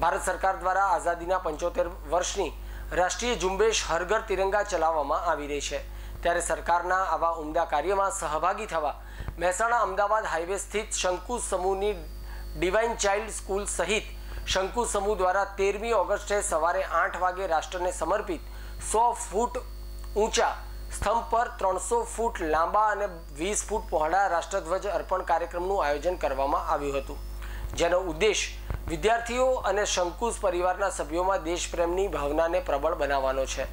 ભારત સરકાર દ્વારા આઝાદીના પંચોતેર વર્ષની રાષ્ટ્રીય ઝુંબેશ હરઘર તિરંગા ચલાવવામાં આવી રહી છે. ત્યારે સરકારના આવા ઉમદા કાર્યમાં સહભાગી થવા મહેસાણા અમદાવાદ હાઈવે સ્થિત શંકુ સમૂહની ડિવાઇન ચાઇલ્ડ સ્કૂલ સહિત શંકુ સમૂહ દ્વારા તેરમી ઓગસ્ટે સવારે આઠ વાગે રાષ્ટ્રને સમર્પિત સો ફૂટ ઊંચા સ્તંભ પર ત્રણસો ફૂટ લાંબા અને વીસ ફૂટ પહોળા રાષ્ટ્રધ્વજ અર્પણ કાર્યક્રમનું આયોજન કરવામાં આવ્યું હતું, જેનો ઉદ્દેશ વિદ્યાર્થીઓ અને શંકુશ પરિવારના સભ્યોમાં દેશપ્રેમની ભાવનાને પ્રબળ બનાવવાનો છે.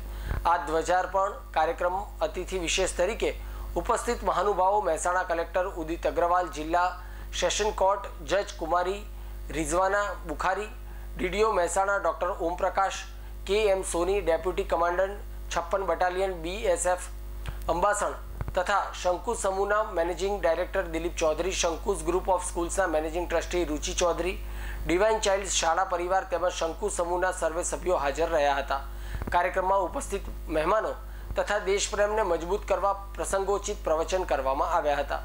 આ ધ્વજાર્પણ કાર્યક્રમ અતિથિ વિશેષ તરીકે ઉપસ્થિત મહાનુભાવો મહેસાણા કલેક્ટર ઉદિત અગ્રવાલ, જિલ્લા સેશન કોર્ટ જજ Kumari Rizwana Bukhari, DDO Mehsana doctor Omprakash, K M Soni, deputy commandant, છપ્પન બટાલિયન બીએસએફ અંબાસણ, તથા શંકુ સમૂહના managing director Dilip Chaudhary Shanku's group of સ્કૂલ્સના managing trustee Ruchi Chaudhary, divine child શાળા પરિવાર તેમજ શંકુ સમૂહના સર્વે સભ્યો હાજર રહ્યા હતા. કાર્યક્રમમાં ઉપસ્થિત મહેમાનો તથા દેશપ્રેમને મજબૂત કરવા પ્રસંગોચિત પ્રવચન કરવામાં આવ્યા હતા.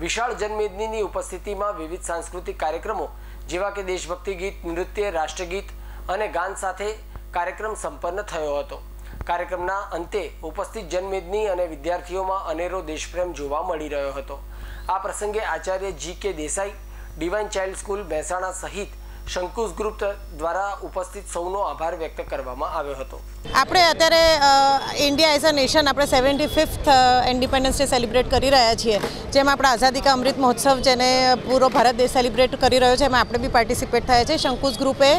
વિશાળ જનમેદનીની ઉપસ્થિતિમાં વિવિધ સાંસ્કૃતિક કાર્યક્રમો જેવા કે દેશભક્તિ ગીત, નૃત્ય, રાષ્ટ્રગીત અને ગાન સાથે કાર્યક્રમ સંપન્ન થયો હતો. કાર્યક્રમના અંતે ઉપસ્થિત જનમેદની અને વિદ્યાર્થીઓમાં અનેરો દેશપ્રેમ જોવા મળી રહ્યો હતો. આ પ્રસંગે Acharya G K Desai, divine child school Mehsana સહિત શંકુશ ગ્રુપ દ્વારા ઉપસ્થિત સૌનો આભાર વ્યક્ત કરવામાં આવ્યો હતો. આપણે અત્યારે ઇન્ડિયા એઝ અ નેશન આપણે seventy fifth independence day celebrate કરી રહ્યા છીએ. જેમાં આપણે આઝાદી કા અમૃત મહોત્સવ જેને પૂરો ભારત દેશ સેલિબ્રેટ કરી રહ્યો છે, એમાં આપણે બી પાર્ટિસિપેટ થયા છે Shanku's ગ્રુપે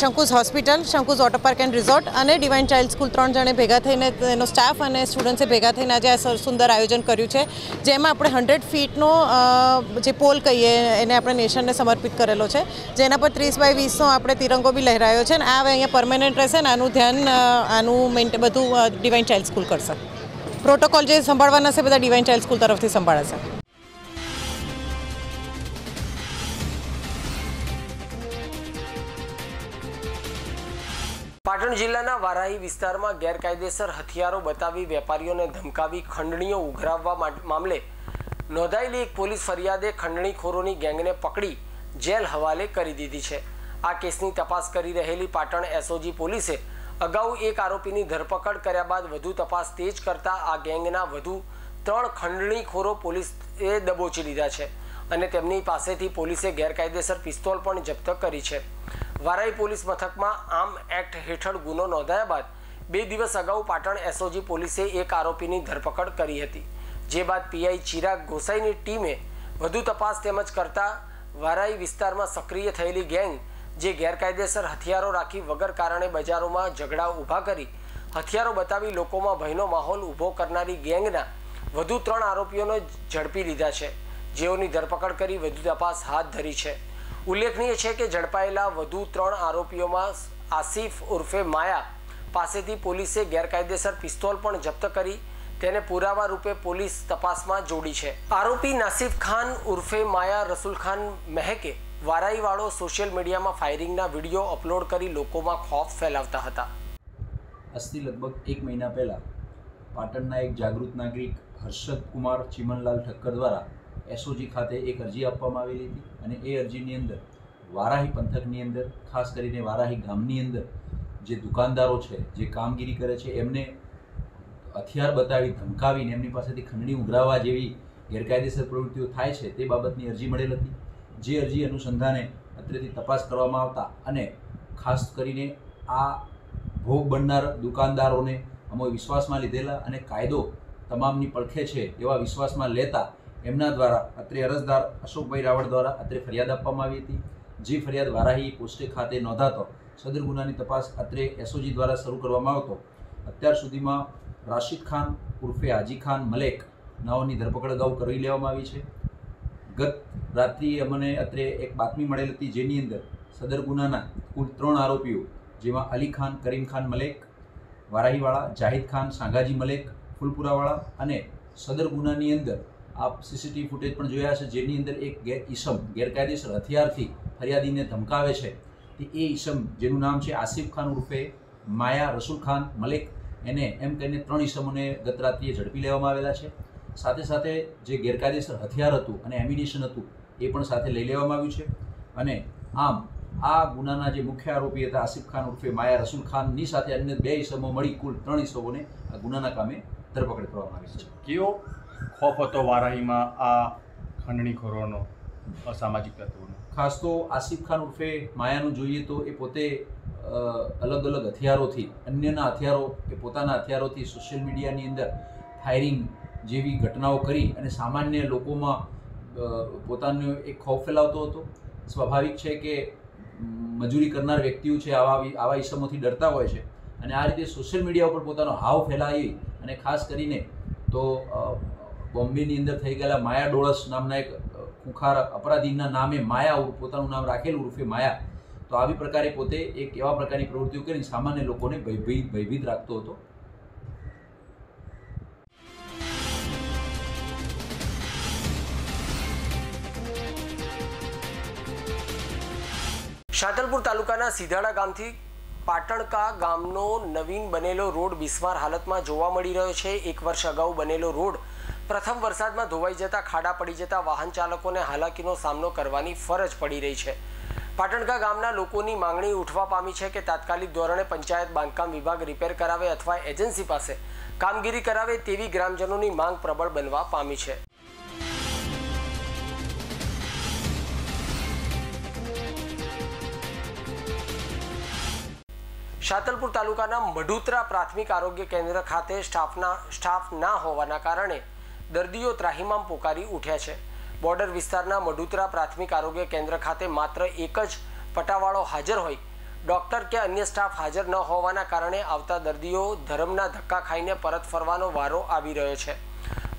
Shanku's hospital Shanku's water park and resort અને ડિવાઇન ચાઇલ્ડ સ્કૂલ ત્રણ જણે ભેગા થઈને એનો સ્ટાફ અને સ્ટુડન્ટ્સે ભેગા થઈને આજે આ સુંદર આયોજન કર્યું છે. જેમાં આપણે હંડ્રેડ ફીટનો જે પોલ કહીએ, એને આપણે નેશનને સમર્પિત કરેલો છે. જેના પર ત્રીસ બાય વીસનો આપણે તિરંગો બી લહેરાયો છે અને આ અહીંયા પરમેનન્ટ રહેશે ને આનું ધ્યાન આનું મેન્ટે બધું ડિવાઇન ચાઇલ્ડ સ્કૂલ કરશે. પ્રોટોકોલ જે સંભાળવાના છે, બધા ડિવાઇન ચાઇલ્ડ સ્કૂલ તરફથી સંભાળાશે પાટણ જિલ્લાના વારાહી વિસ્તારમાં ગેરકાયદેસર હથિયારો બતાવી વેપારીઓને ધમકાવી ખંડણીઓ ઉઘરાવવા મામલે નોંધાયેલી એક પોલીસ ફરિયાદે ખંડણીખોરોની ગેંગને પકડી જેલ હવાલે કરી દીધી છે. આ કેસની તપાસ કરી રહેલી પાટણ એસઓજી પોલીસે અગાઉ એક આરોપીની ધરપકડ કર્યા બાદ વધુ તપાસ તેજ કરતા આ ગેંગના વધુ ત્રણ ખંડણીખોરો પોલીસે દબોચી લીધા છે અને તેમની પાસેથી પોલીસે ગેરકાયદેસર પિસ્તોલ પણ જપ્ત કરી છે. વારાઈ પોલીસ મથકમાં આમ એક્ટ હેઠળ ગુનો નોંધાયા બાદ બે દિવસ અગાઉ પાટણ એસઓજી પોલીસે એક આરોપીની ધરપકડ કરી હતી, જે બાદ પીઆઈ ચિરાગ ગોસાઈની ટીમે વધુ તપાસ તેમજ કરતા વારાઈ વિસ્તારમાં સક્રિય થયેલી ગેંગ જે ગેરકાયદેસર હથિયારો રાખી વગર કારણે બજારોમાં ઝઘડા ઊભા કરી હથિયારો બતાવી લોકોમાં ભયનો માહોલ ઊભો કરનારી ગેંગના વધુ ત્રણ આરોપીઓને ઝડપી લીધા છે. જેઓની ધરપકડ કરી વધુ તપાસ હાથ ધરી છે. ઉલ્લેખનીય છે કે ઝડપાયેલા વધુ ત્રણ આરોપીઓમાં આસિફ ઉર્ફે માયા પાસેથી પોલીસે ગેરકાયદેસર પિસ્તોલ પણ જપ્ત કરી તેને પુરાવા રૂપે પોલીસ તપાસમાં જોડી છે. આરોપી નાસિફ ખાન ઉર્ફે માયા રસુલ ખાન મહેકે વારાઈવાળો સોશિયલ મીડિયામાં ફાયરિંગના વીડિયો અપલોડ કરી લોકોમાં ખોફ ફેલાવતા હતા. આજથી લગભગ એક મહિના પહેલાં પાટણના એક જાગૃત નાગરિક હર્ષદ કુમાર ચિમનલાલ ઠક્કર દ્વારા એસઓજી ખાતે એક અરજી આપવામાં આવેલી હતી અને એ અરજીની અંદર વારાહી પંથકની અંદર, ખાસ કરીને વારાહી ગામની અંદર જે દુકાનદારો છે, જે કામગીરી કરે છે, એમને હથિયાર બતાવી, ધમકાવીને એમની પાસેથી ખંડણી ઉઘરાવવા જેવી ગેરકાયદેસર પ્રવૃત્તિઓ થાય છે, તે બાબતની અરજી મળેલ હતી. જે અરજી અનુસંધાને અત્રેથી તપાસ કરવામાં આવતા અને ખાસ કરીને આ ભોગ બનનાર દુકાનદારોને અમે વિશ્વાસમાં લીધેલા અને કાયદો તમામની પડખે છે એવા વિશ્વાસમાં લેતા એમના દ્વારા અત્રે અરજદાર અશોકભાઈ રાવળ દ્વારા અત્રે ફરિયાદ આપવામાં આવી હતી. જે ફરિયાદ વારાહી પોસ્ટે ખાતે નોંધાતો સદર ગુનાની તપાસ અત્રે એસઓજી દ્વારા શરૂ કરવામાં આવતો. અત્યાર સુધીમાં રાશિદ ખાન ઉર્ફે હાજી ખાન મલેક નાઓની ધરપકડ અગાઉ કરી લેવામાં આવી છે. ગત રાત્રિએ અમને અત્રે એક બાતમી મળેલ હતી જેની અંદર સદર ગુનાના કુલ ત્રણ આરોપીઓ જેમાં અલી ખાન, કરીમ ખાન મલેક, વારાહીવાળા, જાહિદ ખાન, સાંગાજી મલેક, ફૂલપુરાવાળા અને સદર ગુનાની અંદર આપ સીસીટીવી ફૂટેજ પણ જોયા છે જેની અંદર એક ગેર ઈસમ, ગેરકાયદેસર હથિયારથી ફરિયાદીને ધમકાવે છે. તે એ ઈસમ જેનું નામ છે આસિફ ખાન ઉર્ફે માયા રસુલ ખાન મલેક, એને એમ કહીને ત્રણ ઈસમોને ગત રાત્રિએ ઝડપી લેવામાં આવેલા છે. સાથે સાથે જે ગેરકાયદેસર હથિયાર હતું અને એમ્યુનિશન હતું એ પણ સાથે લઈ લેવામાં આવ્યું છે. અને આમ આ ગુનાના જે મુખ્ય આરોપી હતા આસિફ ખાન ઉર્ફે માયા રસુલ ખાનની સાથે અન્ય બે ઈસમો મળી કુલ ત્રણ ઈસમોને આ ગુનાના કામે ધરપકડ કરવામાં આવી છે. કેવો ખોફ હતો વારાહીમાં આ ખંડણીખોરોનો અસામાજિક તત્વોનો? ખાસ તો આસિફ ખાન ઉર્ફે માયાનું જોઈએ તો એ પોતે અલગ અલગ હથિયારોથી અન્યના હથિયારો કે પોતાના હથિયારોથી સોશિયલ મીડિયાની અંદર ફાયરિંગ જેવી ઘટનાઓ કરી અને સામાન્ય લોકોમાં પોતાનો એક ખોફ ફેલાવતો હતો. સ્વાભાવિક છે કે મજૂરી કરનાર વ્યક્તિઓ છે આવા આવા ઇસમોથી ડરતા હોય છે. અને આ રીતે સોશિયલ મીડિયા ઉપર પોતાનો હાવ ફેલાવી અને ખાસ કરીને તો બોમ્બેની અંદર થઈ ગયેલા માયા ડોળસ નામના એક અ, અપરાધીના નામે માયા પોતાનું નામ રાખેલું ઉર્ફે માયા તો આવી પ્રકારે પોતે એક એવા પ્રકારની પ્રવૃત્તિઓ કરીને સામાન્ય લોકોને ભયભીત ભયભીત રાખતો હતો. શાતલપુર તાલુકાના સિધાડા ગામથી પાટણકા ગામનો નવીન બનેલો રોડ બિસ્માર હાલતમાં જોવા મળી રહ્યો છે. એક વર્ષ અગાઉ બનેલો રોડ પ્રથમ વરસાદમાં ધોવાઈ જતા, ખાડા પડી જતા વાહન ચાલકોને હાલાકીનો સામનો કરવાની ફરજ પડી રહી છે. પાટણકા ગામના લોકોની માંગણી ઉઠવા પામી છે કે તાત્કાલિક ધોરણે પંચાયત બાંધકામ વિભાગ રિપેર કરાવે અથવા એજન્સી પાસે કામગીરી કરાવે તેવી ગ્રામજનોની માંગ પ્રબળ બનવા પામી છે. શાતલપુર તાલુકાના મઢુતરા પ્રાથમિક આરોગ્ય કેન્દ્ર ખાતે સ્ટાફના સ્ટાફ ના હોવાના કારણે દર્દીઓ ત્રાહિમામ પોકારી ઉઠ્યા છે. બોર્ડર વિસ્તારના મઢુતરા પ્રાથમિક આરોગ્ય કેન્દ્ર ખાતે માત્ર એક જ પટાવાળો હાજર હોય. ડોક્ટર કે અન્ય સ્ટાફ હાજર ન હોવાના કારણે આવતા દર્દીઓ ધર્મના ધક્કા ખાઈને પરત ફરવાનો વારો આવી રહ્યો છે.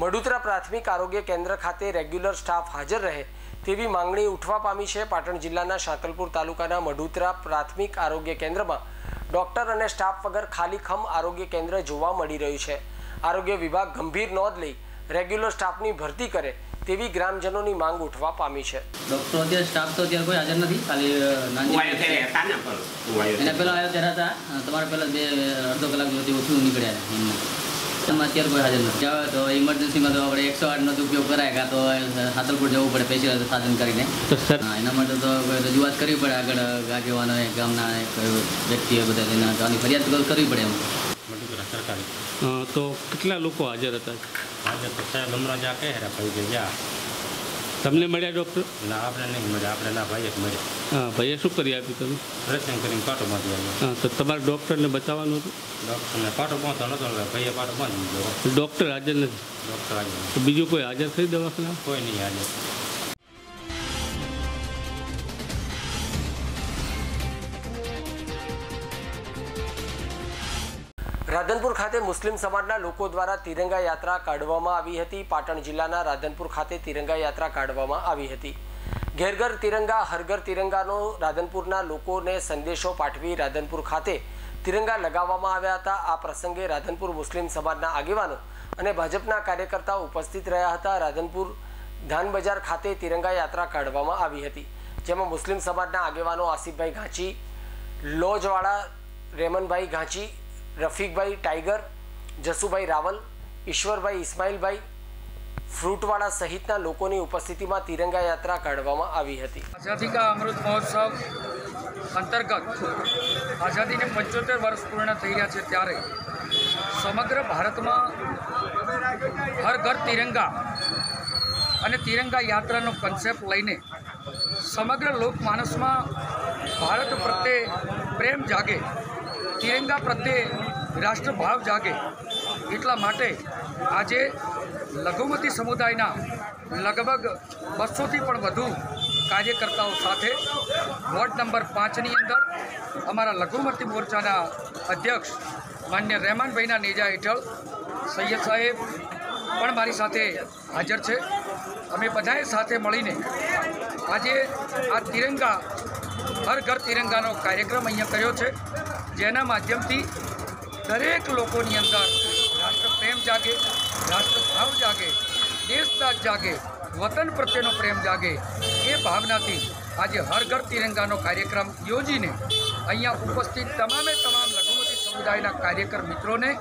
મઢુતરા પ્રાથમિક આરોગ્ય કેન્દ્ર ખાતે રેગ્યુલર સ્ટાફ હાજર રહે તેવી માંગણી ઉઠવા પામી છે પાટણ જિલ્લાના શાતલપુર તાલુકાના મઢુતરા પ્રાથમિક આરોગ્ય કેન્દ્રમાં. ડોક્ટર અને સ્ટાફ વગર ખાલીખમ આરોગ્ય કેન્દ્ર જોવા મળી રહ્યું છે. આરોગ્ય વિભાગ ગંભીર નોંધ લઈ રેગ્યુલર સ્ટાફની ભરતી કરે તેવી ગ્રામજનોની માંગ ઉઠવા પામી છે. ડોક્ટરો અત્યારે સ્ટાફ તો અત્યારે કોઈ હાજર નથી. ખાલી એના પહેલાં આવ્યો ત્યારે હતા. તમારે પહેલાં બે અડધો કલાક સુધી ઓછું નીકળ્યા એમાં અત્યારે કોઈ હાજર નથી. જાવ તો ઇમરજન્સીમાં તો આપણે એકસો આઠનો જ ઉપયોગ કરાય કાં તો સાતલપુર જવું પડે સ્પેશિયલ સાધન કરીને. એના માટે તો રજૂઆત કરવી પડે આગળ આગેવાનો ગામના એક વ્યક્તિઓ બધા એના ગામની ફરિયાદ કરવી પડે એમ. સરકારી તો કેટલા લોકો હાજર હતા? હાજર તો સાહેબ હમણાં જ્યાં કહે રહ્યા ભાઈ જા. તમને મળ્યા ડૉક્ટર ના આપણે નહીં મળ્યા. આપણે ના ભાઈ મળ્યા. મળે હા ભાઈએ શું કરી આપ્યું તમે? ડ્રેસિંગ કરીને પાટો બાંધી આવ્યો. હા તો તમારે ડૉક્ટરને બતાવવાનું હતું? ડૉક્ટરને પાટો બાંધતો નતો ભાઈએ પાટો બાંધી દીધો. ડૉક્ટર હાજર નથી? ડૉક્ટર હાજર બીજું કોઈ હાજર થઈ દવાખાના કોઈ નહીં આજે ખાતે મુસ્લિમ સમાજના લોકો દ્વારા તિરંગા યાત્રા કાઢવામાં આવી હતી. પાટણ જિલ્લાના રાધનપુર ખાતે તિરંગા યાત્રા કાઢવામાં આવી હતી. ઘેર ઘર તિરંગા, હરઘર તિરંગાનો રાધનપુરના લોકોને સંદેશો પાઠવી રાધનપુર ખાતે તિરંગા લગાવવામાં આવ્યા હતા. આ પ્રસંગે રાધનપુર મુસ્લિમ સમાજના આગેવાનો અને ભાજપના કાર્યકર્તાઓ ઉપસ્થિત રહ્યા હતા. રાધનપુર ધાન બજાર ખાતે તિરંગા યાત્રા કાઢવામાં આવી હતી. જેમાં મુસ્લિમ સમાજના આગેવાનો આસિફભાઈ ઘાંચી, લોજવાળા રેમનભાઈ ઘાંચી રફીકભાઈ ટાઈગર, જસુભાઈ રાવલ, ઈશ્વરભાઈ ઇસ્માઇલભાઈ ફ્રૂટવાળા સહિતના લોકોની ઉપસ્થિતિમાં તિરંગા યાત્રા કાઢવામાં આવી હતી. આઝાદી કા અમૃત મહોત્સવ અંતર્ગત આઝાદીને પંચોતેર વર્ષ પૂર્ણ થઈ રહ્યા છે ત્યારે સમગ્ર ભારતમાં હર ઘર તિરંગા અને તિરંગા યાત્રાનો કન્સેપ્ટ લઈને સમગ્ર લોકમાનસમાં ભારત પ્રત્યે પ્રેમ જાગે તિરંગા પ્રત્યે રાષ્ટ્રભાવ જાગે એટલા માટે આજે લઘુમતી સમુદાયના લગભગ બસોથી પણ વધુ કાર્યકર્તાઓ સાથે વોર્ડ નંબર પાંચની અંદર અમારા લઘુમતી મોરચાના અધ્યક્ષ માન્ય રહેમાનભાઈના નેજા હેઠળ સૈયદ સાહેબ પણ મારી સાથે હાજર છે. અમે બધાએ સાથે મળીને આજે આ તિરંગા, હર ઘર તિરંગાનો કાર્યક્રમ અહીંયા કર્યો છે. જેના માધ્યમથી દરેક લોકોની અંદર રાષ્ટ્રપ્રેમ જાગે રાષ્ટ્રભાવ જાગે દેશદાસ જાગે વતન પ્રત્યેનો પ્રેમ જાગે એ ભાવનાથી આજે હર ઘર તિરંગાનો કાર્યક્રમ યોજીને અહીંયા ઉપસ્થિત તમામે તમામ લઘુમતી સમુદાયના કાર્યકર મિત્રોને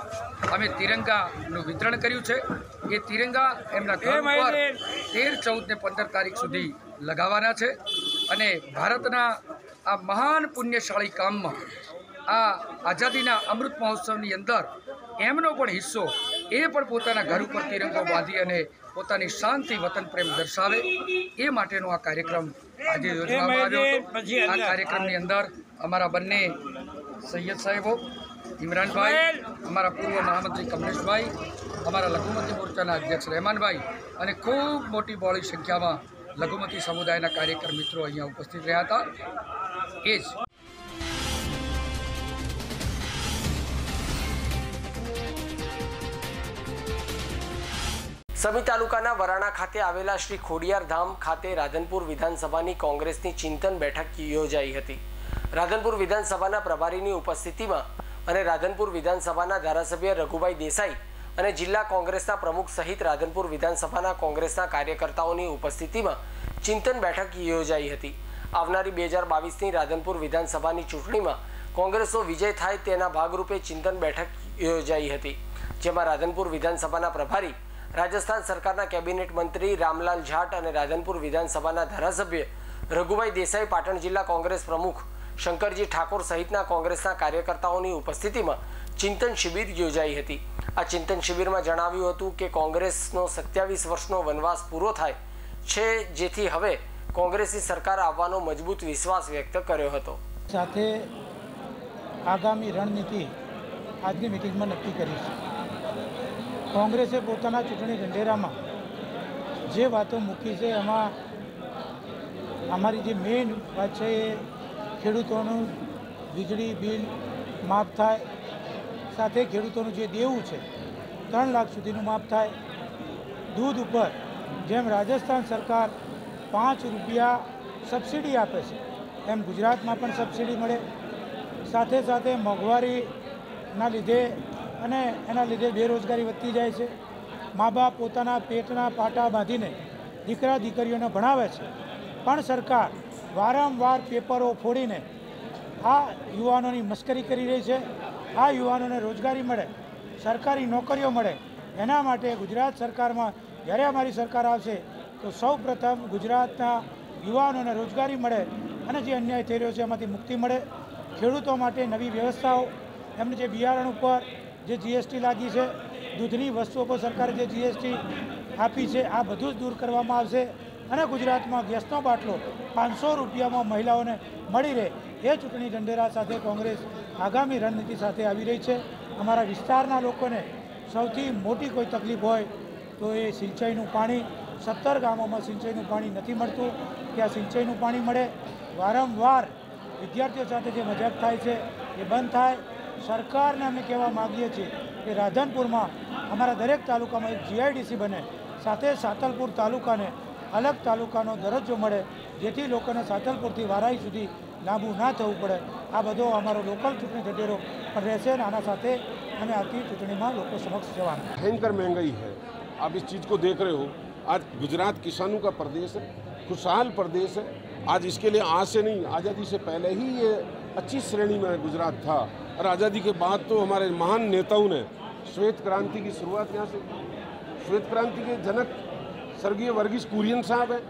અમે તિરંગાનું વિતરણ કર્યું છે. એ તિરંગા એમના ઘર ઉપર તેર ચૌદ ને પંદર તારીખ સુધી લગાવવાના છે. અને ભારતના આ મહાન પુણ્યશાળી કામમાં આ આઝાદીના અમૃત મહોત્સવની અંદર એમનો પણ હિસ્સો એ પણ પોતાના ઘર ઉપર તિરંગો બાંધી અને પોતાની શાંતિ વતન પ્રેમ દર્શાવે એ માટેનો આ કાર્યક્રમ આજે યોજવામાં આવ્યો હતો. આ કાર્યક્રમની અંદર અમારા બંને સૈયદ સાહેબો ઇમરાનભાઈ અમારા પૂર્વ મહામંત્રી કમલેશભાઈ અમારા લઘુમતી મોરચાના અધ્યક્ષ રહેમાનભાઈ અને ખૂબ મોટી બોળી સંખ્યામાં લઘુમતી સમુદાયના કાર્યકર મિત્રો અહીંયા ઉપસ્થિત રહ્યા હતા. એ જ સમી તાલુકાના વરાણા ખાતે આવેલા શ્રી ખોડિયાર ધામ ખાતે રાધનપુર વિધાનસભાની કોંગ્રેસની ચિંતન બેઠક યોજાઈ હતી. રાધનપુર વિધાનસભાના પ્રભારીની ઉપસ્થિતિમાં અને રાધનપુર વિધાનસભાના ધારાસભ્ય રઘુભાઈ દેસાઈ અને જિલ્લા કોંગ્રેસના પ્રમુખ સહિત રાધનપુર વિધાનસભાના કોંગ્રેસના કાર્યકર્તાઓની ઉપસ્થિતિમાં ચિંતન બેઠક યોજાઈ હતી. આવનારી બે હજાર બાવીસની રાધનપુર વિધાનસભાની ચૂંટણીમાં કોંગ્રેસનો વિજય થાય તેના ભાગરૂપે ચિંતન બેઠક યોજાઈ હતી, જેમાં રાધનપુર વિધાનસભાના પ્રભારી રાજસ્થાન સરકારના કેબિનેટ મંત્રી રામલાલ જાટ અને રાધનપુર વિધાનસભાના ધારાસભ્ય રઘુભાઈ દેસાઈ પાટણ જિલ્લા કોંગ્રેસ પ્રમુખ શંકરજી ઠાકોર સહિતના કોંગ્રેસના કાર્યકર્તાઓની ઉપસ્થિતિમાં ચિંતન શિબિર યોજાઈ હતી. આ ચિંતન શિબિરમાં જણાવ્યું હતું કે કોંગ્રેસનો સત્યાવીસ વર્ષનો વનવાસ પૂરો થાય છે, જેથી હવે કોંગ્રેસની સરકાર આવવાનો મજબૂત વિશ્વાસ વ્યક્ત કર્યો હતો. સાથે આગામી રણનીતિ આજની મિટિંગમાં નક્કી કરી છે કોંગ્રેસે પોતાના ચૂંટણી ઢંઢેરામાં જે વાતો મૂકી છે, એમાં અમારી જે મેઇન વાત છે એ ખેડૂતોનું વીજળી બિલ માફ થાય, સાથે ખેડૂતોનું જે દેવું છે, ત્રણ લાખ સુધીનું માફ થાય, દૂધ ઉપર જેમ રાજસ્થાન સરકાર પાંચ રૂપિયા સબસિડી આપે છે, એમ ગુજરાતમાં પણ સબસિડી મળે. સાથે સાથે મોંઘવારીના લીધે અને એના લીધે બેરોજગારી વધતી જાય છે. મા બાપ પોતાના પેટના પાટા બાંધીને દીકરા દીકરીઓને ભણાવે છે. પણ સરકાર વારંવાર પેપરો ફોડીને આ યુવાનોની મશ્કરી કરી રહી છે. આ યુવાનોને રોજગારી મળે, સરકારી નોકરીઓ મળે. એના માટે ગુજરાત સરકારમાં જ્યારે અમારી સરકાર આવશે, તો સૌ પ્રથમ ગુજરાતના યુવાનોને રોજગારી મળે અને જે અન્યાય થઈ રહ્યો છે, એમાંથી મુક્તિ મળે. ખેડૂતો માટે નવી વ્યવસ્થાઓ, એમને જે બિયારણ ઉપર જે જીએસટી લાગી છે, દૂધની વસ્તુઓ પર સરકારે જે જીએસટી આપી છે, આ બધું જ દૂર કરવામાં આવશે. અને ગુજરાતમાં ગેસનો બાટલો પાંચસો રૂપિયામાં મહિલાઓને મળી રહે એ ચૂંટણી ઢંઢેરા સાથે કોંગ્રેસ આગામી રણનીતિ સાથે આવી રહી છે. અમારા વિસ્તારના લોકોને સૌથી મોટી કોઈ તકલીફ હોય તો એ સિંચાઈનું પાણી. સત્તર ગામોમાં સિંચાઈનું પાણી નથી મળતું. ત્યાં સિંચાઈનું પાણી મળે. વારંવાર વિદ્યાર્થીઓ સાથે જે મજાક થાય છે એ બંધ થાય. સરકારને અમે કહેવા માગીએ છીએ કે રાધનપુરમાં અમારા દરેક તાલુકામાં એક જીઆઈડીસી બને સાથે સાતલપુર તાલુકાને અલગ તાલુકાનો દરજ્જો મળે જેથી લોકોને સાતલપુરથી વારાઈ સુધી લાંબુ ના થવું પડે આ બધો અમારો લોકલ ચૂંટણી ઢંઢેરો પણ રહેશે અને આના સાથે અમે આવતી ચૂંટણીમાં લોકો સમક્ષ જવાના भयंकर महंगाई है आप इस चीज़ को देख रहे हो आज गुजरात किसानों का प्रदेश है खुशहाल प्रदेश है आज इसके लिए आज से नहीं आज़ादी से पहले ही ये अच्छी श्रेणी में गुजरात था। और आज़ादी के बाद तो हमारे महान नेताओं ने श्वेत क्रांति की शुरुआत यहाँ से श्वेत क्रांति के जनक स्वर्गीय वर्गीस कुरियन साहब हैं,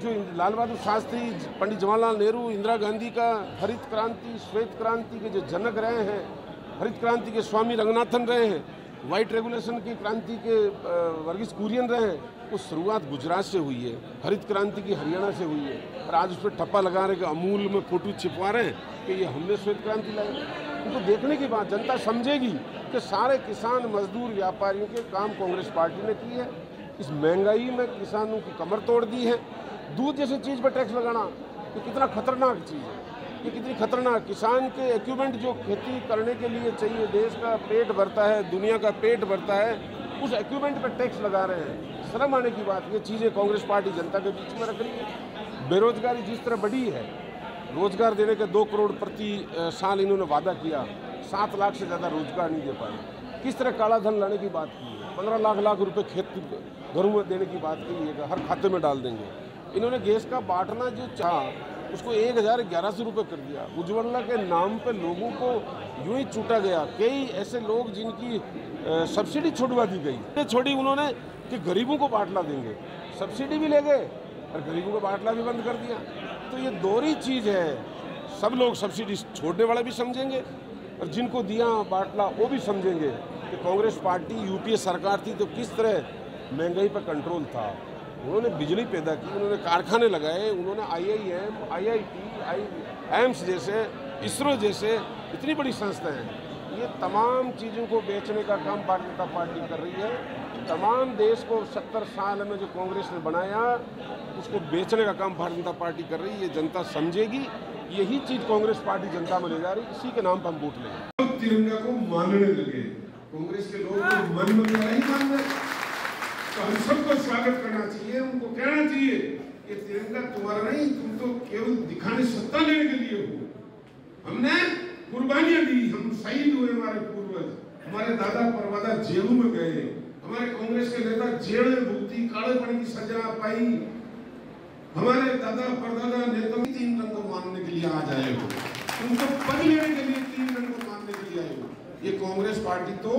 जो लाल बहादुर शास्त्री, पंडित जवाहरलाल नेहरू, इंदिरा गांधी का हरित क्रांति, श्वेत क्रांति के जो जनक रहे हैं, हरित क्रांति के स्वामी रंगनाथन रहे हैं, वाइट रेगुलेशन की क्रांति के वर्गीस कुरियन रहे हैं, वो शुरुआत गुजरात से हुई है, हरित क्रांति की हरियाणा से हुई है। और आज उस पर ठप्पा लगा रहे कि अमूल में फ़ोटो छिपवा रहे हैं कि ये हमने श्वेत क्रांति लाई। उनको देखने की बात, जनता समझेगी कि सारे किसान, मजदूर, व्यापारियों के काम कांग्रेस पार्टी ने की है। इस महँगाई में किसानों की कमर तोड़ दी है। दूध जैसी चीज़ पर टैक्स लगाना, ये कितना खतरनाक चीज़ है। ये कितनी खतरनाक। किसान के इक्विपमेंट जो खेती करने के लिए चाहिए, देश का पेट भरता है, दुनिया का पेट भरता है, उस इक्विपमेंट पर टैक्स लगा रहे हैं। शर्म आने की बात, ये चीज़ें कांग्रेस पार्टी जनता के बीच में रख रही है। बेरोजगारी जिस तरह बढ़ी है, रोज़गार देने के दो करोड़ प्रति साल इन्होंने वादा किया, सात लाख से ज़्यादा रोज़गार नहीं दे पाए। किस तरह काला धन लाने की बात की है? पंद्रह लाख लाख रुपए खेत, घरों में देने की बात की है हर खाते में डाल देंगे। इन्होंने गैस का बांटना जो चाहा, उसको एक हज़ार ग्यारह सौ रुपये कर दिया। उज्ज्वला के नाम पे लोगों को यूँ ही छूटा गया। कई ऐसे लोग जिनकी सब्सिडी छुड़वा दी गई। छोड़ी उन्होंने कि गरीबों को बाटला देंगे। सब्सिडी भी ले गए और गरीबों को बाटला भी बंद कर दिया। तो ये दोहरी चीज़ है। सब लोग सब्सिडी छोड़ने वाला भी समझेंगे और जिनको दिया बाटला वो भी समझेंगे कि कांग्रेस पार्टी, यूपीए सरकार थी तो किस तरह महँगाई पर कंट्रोल था। उन्होंने बिजली पैदा की, उन्होंने कारखाने लगाए, उन्होंने आईआईएम आईआईटी आई एम्स जैसे, इसरो जैसे इतनी बड़ी संस्थाएँ ये तमाम चीज़ों को बेचने का काम भारतीय जनता पार्टी कर रही है। तमाम देश को सत्तर साल में जो कांग्रेस ने बनाया, उसको बेचने का काम भारतीय जनता पार्टी कर रही है जनता समझेगी। यही चीज़ कांग्रेस पार्टी जनता में ले जा रही इसी के नाम पर हम वोट लेंगे तिरंगा को मानने लगे। कांग्रेस के लोग तो मन में तो नहीं मान रहे। तो हम सबको स्वागत करना चाहिए, उनको कहना चाहिए ये तिरंगा तुम्हारा नहीं, तुम तो केवल दिखाने सत्ता लेने के लिए हो। हमने कुर्बानियाँ दी, हम शहीद हुए हमारे पूर्वज। हमारे दादा परवादा जेलों में गए। हमारे कांग्रेस के नेता जेल में भुगती कालेपन की सजा पाई। हमारे दादा, परदादा नेता भी तीन रंग को मानने के लिए आज आए हो। उनको पद लेने के लिए तीन रंग को मानने के लिए आए हो। ये कांग्रेस पार्टी तो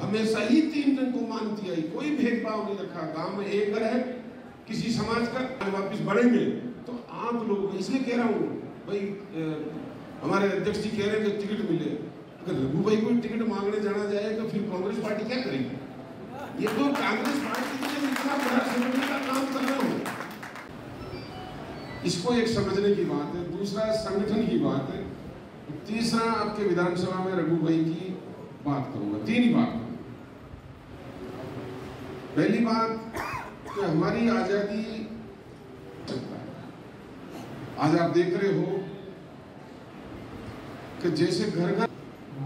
हमेशा ही तीन रंग को मानती आई। कोई भेदभाव नहीं रखा। गाँव में एक घर है, किसी समाज का वापिस बढ़ेंगे तो आप लोग इसलिए कह रहा हूँ, भाई हमारे अध्यक्ष जी कह रहे हैं कि टिकट मिले। अगर रघु भाई को टिकट मांगने जाना जाए तो फिर कांग्रेस पार्टी क्या करेगी? ये तो कांग्रेस पार्टी के इतना बड़ा समझने का काम कर रहे हो। इसको एक समझने की बात है, दूसरा संगठन की बात है, तीसरा आपके विधानसभा में रघु भाई की बात करूँगा, तीन ही बात पहली बात कि हमारी आज़ादी आज आप देख रहे हो कि जैसे घर घर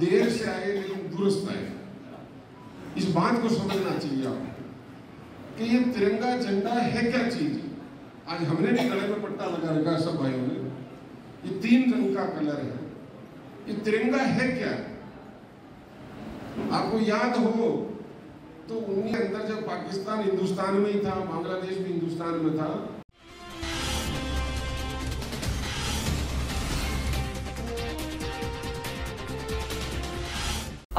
देर से आए, लेकिन दुरुस्त आए। इस बात को समझना चाहिए आपको कि ये तिरंगा झंडा है क्या चीज़? आज हमने भी गले में पट्टा लगा रखा है सब भाइयों ने। ये तीन रंग का कलर है। ये तिरंगा है क्या? आपको याद हो तो उन्हीं के अंदर जब पाकिस्तान, हिंदुस्तान में ही था, बांग्लादेश भी हिंदुस्तान में था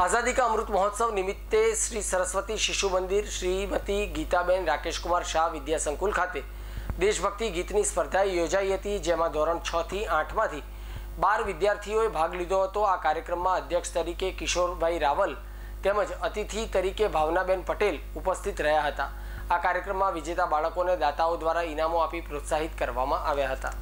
આઝાદી કા અમૃત મહોત્સવ નિમિત્તે શ્રી સરસ્વતી શિશુ મંદિર, શ્રીમતી ગીતાબેન રાકેશકુમાર શાહ વિદ્યા સંકુલ ખાતે દેશભક્તિ ગીતની સ્પર્ધા યોજાઈ હતી, જેમાં ધોરણ છ થી આઠમાંથી બાર વિદ્યાર્થીઓએ ભાગ લીધો હતો. આ કાર્યક્રમમાં અધ્યક્ષ તરીકે કિશોરભાઈ રાવલ તેમજ અતિથિ તરીકે ભાવનાબેન પટેલ ઉપસ્થિત રહ્યા હતા. આ કાર્યક્રમમાં વિજેતા બાળકોને દાતાઓ દ્વારા ઇનામો આપી પ્રોત્સાહિત કરવામાં આવ્યા હતા.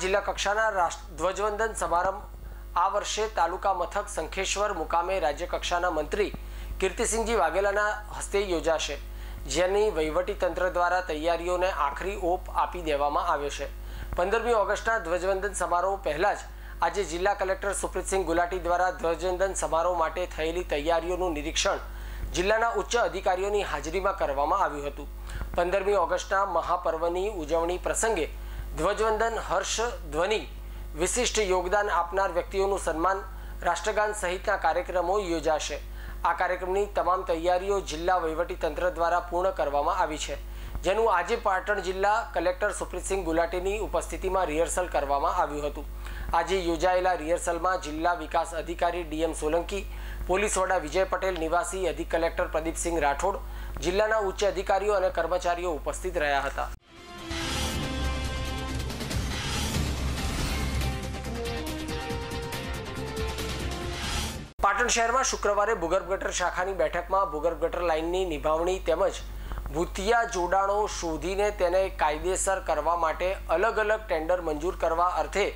જિલ્લા કક્ષાના ધ્વજવંદન સમારંભ આ વર્ષે તાલુકા મથક શંખેશ્વર મુકામે રાજ્ય કક્ષાના મંત્રી કીર્તિસિંહજી વાઘેલાના હસ્તે યોજાશે, જેની વહીવટી તંત્ર દ્વારા તૈયારીઓને આખરી ઓપ આપી દેવામાં આવ્યો છે. પંદરમી ઓગસ્ટના ધ્વજવંદન સમારોહ પહેલાં જ આજે જિલ્લા કલેક્ટર સુપ્રીતસિંહ ગુલાટી દ્વારા ધ્વજવંદન સમારોહ માટે થયેલી તૈયારીઓનું નિરીક્ષણ જિલ્લાના ઉચ્ચ અધિકારીઓની હાજરીમાં કરવામાં આવ્યું હતું. પંદરમી ઓગસ્ટના મહાપર્વની ઉજવણી પ્રસંગે ધ્વજવંદન, હર્ષ, ધ્વનિ વિશિષ્ટ યોગદાન આપનાર વ્યક્તિઓનું સન્માન રાષ્ટ્રગાન સહિતના કાર્યક્રમો યોજાશે. આ કાર્યક્રમની તમામ તૈયારીઓ જિલ્લા તંત્ર દ્વારા પૂર્ણ કરવામાં આવી છે, જેનું આજે પાટણ જિલ્લા કલેક્ટર સુપ્રીતસિંહ ગુલાટીની ઉપસ્થિતિમાં રિહર્સલ કરવામાં આવ્યું હતું. આજે યોજાયેલા રિહર્સલમાં જિલ્લા વિકાસ અધિકારી ડીએમ સોલંકી, પોલીસ વડા વિજય પટેલ, નિવાસી અધિક કલેક્ટર પ્રદીપસિંહ રાઠોડ, જિલ્લાના ઉચ્ચ અધિકારીઓ અને કર્મચારીઓ ઉપસ્થિત રહ્યા હતા. પાટણ શહેરમાં શુક્રવારે ભૂગર્ભ ગટર શાખાની બેઠકમાં ભૂગર્ભ ગટર લાઇનની નિભાવણી તેમજ ભૂતિયા જોડાણો શોધીને તેને કાયદેસર કરવા માટે અલગ અલગ ટેન્ડર મંજૂર કરવા અર્થે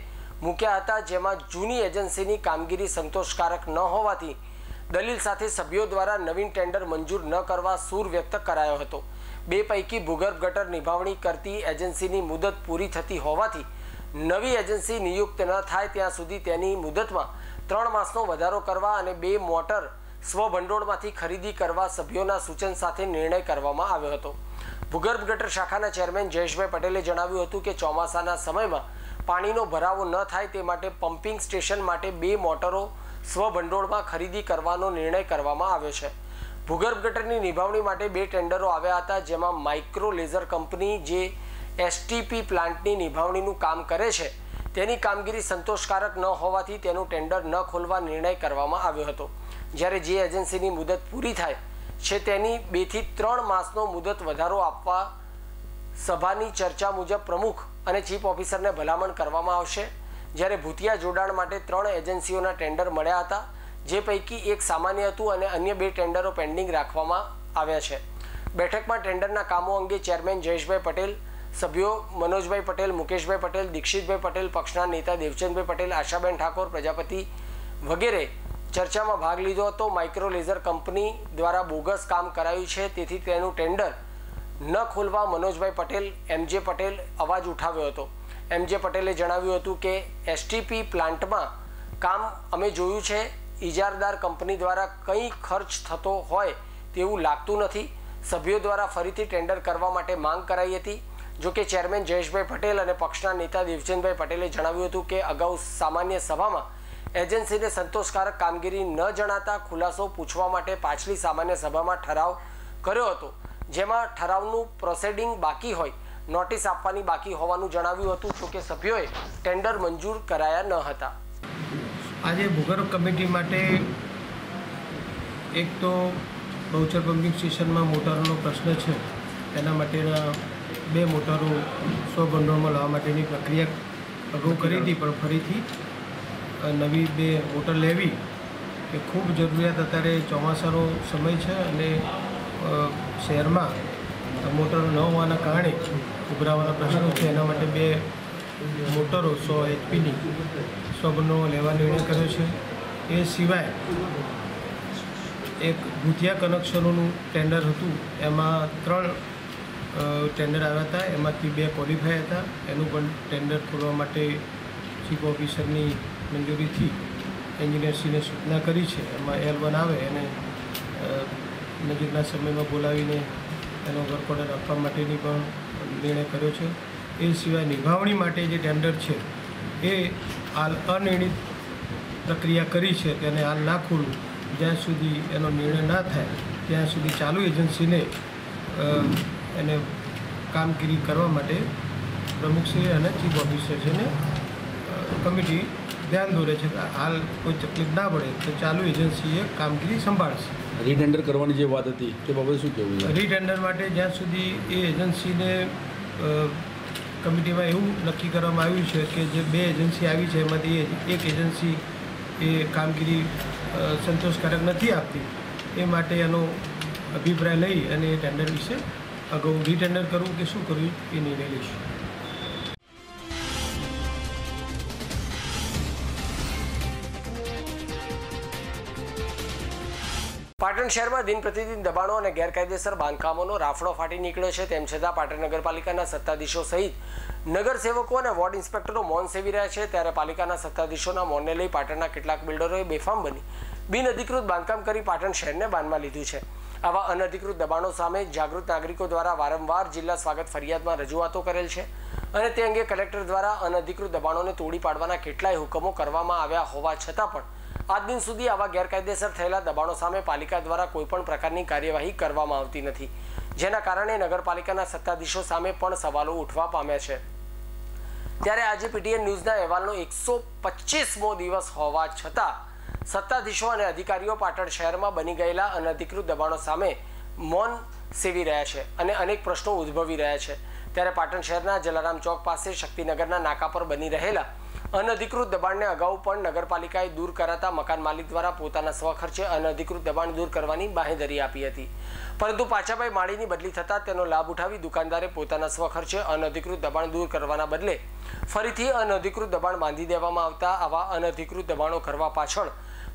મૂક્યા હતા, જેમાં જૂની એજન્સીની કામગીરી સંતોષકારક ન હોવાથી દલીલ સાથે સભ્યો દ્વારા નવીન ટેન્ડર મંજૂર ન કરવા સૂર વ્યક્ત કરાયો હતો. બે પૈકી ભૂગર્ભ ગટર નિભાવણી કરતી એજન્સીની મુદત પૂરી થતી હોવાથી નવી એજન્સી નિયુક્ત ન થાય ત્યાં સુધી તેની મુદતમાં ત્રણ માસનો વધારો કરવા અને બે મોટર સ્વભંડોળમાંથી ખરીદી કરવા સભ્યોના સૂચન સાથે નિર્ણય કરવામાં આવ્યો હતો. ભૂગર્ભ ગટર શાખાના ચેરમેન જયેશભાઈ પટેલે જણાવ્યું હતું કે ચોમાસાના સમયમાં પાણીનો ભરાવો ન થાય તે માટે પમ્પિંગ સ્ટેશન માટે બે મોટરો સ્વભંડોળમાં ખરીદી કરવાનો નિર્ણય કરવામાં આવ્યો છે. ભૂગર્ભ ગટરની નિભાવણી માટે બે ટેન્ડરો આવ્યા હતા જેમાં માઇક્રો લેઝર કંપની જે એસટીપી પ્લાન્ટની નિભાવણીનું કામ કરે છે તેની કામગીરી સંતોષકારક ન હોવાથી તેનું ટેન્ડર ન ખોલવા નિર્ણય કરવામાં આવ્યો હતો. જ્યારે જે એજન્સીની મુદત પૂરી થાય છે તેની બેથી ત્રણ માસનો મુદત વધારો આપવા સભાની ચર્ચા મુજબ પ્રમુખ અને ચીફ ઓફિસરને ભલામણ કરવામાં આવશે. જ્યારે ભૂતિયા જોડાણ માટે ત્રણ એજન્સીઓના ટેન્ડર મળ્યા હતા, જે પૈકી એક સામાન્ય હતું અને અન્ય બે ટેન્ડરો પેન્ડિંગ રાખવામાં આવ્યા છે. બેઠકમાં ટેન્ડરના કામો અંગે ચેરમેન જયેશભાઈ પટેલ સભ્યો મનોજભાઈ પટેલ, મુકેશભાઈ પટેલ, દીક્ષિતભાઈ પટેલ, પક્ષના નેતા દેવચંદભાઈ પટેલ, આશાબેન ઠાકોર, પ્રજાપતિ વગેરે ચર્ચામાં ભાગ લીધો હતો. માઇક્રો લેઝર કંપની દ્વારા બોગસ કામ કરાયું છે. તેથી તેનું ટેન્ડર ન ખોલવા મનોજભાઈ પટેલ, એમજે પટેલ અવાજ ઉઠાવ્યો હતો. એમજે પટેલે જણાવ્યું હતું કે, એસટીપી પ્લાન્ટમાં કામ અમે જોયું છે. ઇજારદાર કંપની દ્વારા કંઈ ખર્ચ થતો હોય તેવું લાગતું નથી. સભ્યો દ્વારા ફરીથી ટેન્ડર કરવા માટે માંગ કરાઈ હતી. જોકે ચેરમેન જયેશભાઈ પટેલ અને પક્ષના નેતા દેવચંદભાઈ પટેલે જણાવ્યું હતું કે અગાઉ સામાન્ય સભામાં એજન્સીને સંતોષકારક કામગીરી ન જણાતા ખુલાસો પૂછવા માટે પાછલી સામાન્ય સભામાં ઠરાવ કર્યો હતો. જેમાં ઠરાવનું પ્રોસેડિંગ બાકી હોય, નોટિસ આપવાની બાકી હોવાનું જણાવ્યું હતું. જોકે સભ્યોએ ટેન્ડર મંજૂર કરાયા ન હતા. આજે ભૂગર્ભ કમિટી માટે એક તો બહુચર પમ્પિંગ સ્ટેશનમાં મોટરનો પ્રશ્ન છે. એના માટેના બે મોટરો સો ભંડોળમાં લાવવા માટેની પ્રક્રિયા અગાઉ કરી હતી, પણ ફરીથી નવી બે મોટર લેવી એ ખૂબ જરૂરિયાત અત્યારે ચોમાસાનો સમય છે અને શહેરમાં મોટર ન હોવાના કારણે ઉભરાવાના પ્રશ્નો છે. એના માટે બે મોટરો સો એચપીની સો સ્વભંડોળો લેવા નિર્ણય કર્યો છે. એ સિવાય એક ભૂતિયા કનેક્શનોનું ટેન્ડર હતું. એમાં ત્રણ ટેન્ડર આવ્યા હતા. એમાંથી બે ક્વોલિફાય હતા. એનું પણ ટેન્ડર ખોલવા માટે ચીફ ઓફિસરની મંજૂરીથી એન્જિનિયરશ્રીને સૂચના કરી છે. એમાં એલ વન આવે, એને નજીકના સમયમાં બોલાવીને એનો વર્ક ઓર્ડર આપવા માટેની પણ નિર્ણય કર્યો છે. એ સિવાય નિભાવણી માટે જે ટેન્ડર છે, એ હાલ અનિર્ણિત પ્રક્રિયા કરી છે. તેને હાલ ના ખોલવું. જ્યાં સુધી એનો નિર્ણય ના થાય, ત્યાં સુધી ચાલુ એજન્સીને એને કામગીરી કરવા માટે પ્રમુખશ્રી અને ચીફ ઓફિસરશ્રીને ને કમિટી ધ્યાન દોરે છે કે હાલ કોઈ તકલીફ ના પડે તો ચાલુ એજન્સીએ કામગીરી સંભાળશે. રીટેન્ડર કરવાની જે વાત હતી તે બાબતે શું કહેવું છે? રીટેન્ડર માટે જ્યાં સુધી એ એજન્સીને કમિટીમાં એવું નક્કી કરવામાં આવ્યું છે કે જે બે એજન્સી આવી છે એમાંથી એક એજન્સી એ કામગીરી સંતોષકારક નથી આપતી એ માટે એનો અભિપ્રાય લઈ અને એ ટેન્ડર વિશે અગાઉ રીટેન્ડર કરવું કે શું કરવું એ નિર્ણય લઈશ. પાટણ શહેરમાં દિન પ્રતિદિન દબાણો અને ગેરકાયદેસર બાંધકામોનો રાફડો ફાટી નીકળ્યો છે. તેમ છતાં પાટણ નગરપાલિકાના સત્તાધીશો સહિત નગરસેવકો અને વોર્ડ ઇન્સ્પેક્ટરો મૌન સેવી રહ્યા છે. ત્યારે પાલિકાના સત્તાધીશોના મૌનને લઈ પાટણના કેટલાક બિલ્ડરોએ બેફામ બની બિન અધિકૃત બાંધકામ કરી પાટણ શહેરને બાંધમાં લીધું છે. આવા અનધિકૃત દબાણો સામે જાગૃત નાગરિકો દ્વારા વારંવાર જિલ્લા સ્વાગત ફરિયાદમાં રજૂઆતો કરેલ છે અને તે અંગે કલેક્ટર દ્વારા અનધિકૃત દબાણોને તોડી પાડવાના કેટલાય હુકમો કરવામાં આવ્યા હોવા છતાં પણ આજ દિન સુધી આવા ગેરકાયદેસર થયેલા દબાણો સામે પાલિકા દ્વારા કોઈપણ પ્રકારની કાર્યવાહી કરવામાં આવતી નથી, જેના કારણે નગરપાલિકાના સત્તાધીશો સામે પણ સવાલો ઉઠવા પામ્યા છે. ત્યારે આજે પીટીએન ન્યૂઝના અહેવાલનો એકસો પચીસમો દિવસ હોવા છતાં સત્તાધીશો અને અધિકારીઓ પાટણ શહેરમાં બની ગયેલા અનધિકૃત દબાણો સામે મૌન સેવી રહ્યા છે અને અનેક પ્રશ્નો ઉદ્ભવી રહ્યા છે. ત્યારે પાટણ શહેરના જલારામ ચોક પાસે શક્તિનગરના નાકા પર બની રહેલા અનધિકૃત દબાણને અગાઉ પણ નગરપાલિકાએ દૂર કરાતા મકાન માલિક દ્વારા પોતાના સ્વખર્ચે અનધિકૃત દબાણ દૂર કરવાની બાંહેધરી આપી હતી. પરંતુ પાછાભાઈ માળીની બદલી થતાં તેનો લાભ ઉઠાવી દુકાનદારે પોતાના સ્વખર્ચે અનધિકૃત દબાણ દૂર કરવાના બદલે ફરીથી અનધિકૃત દબાણ બાંધી દેવામાં આવતા આવા અનધિકૃત દબાણો કરવા પાછળ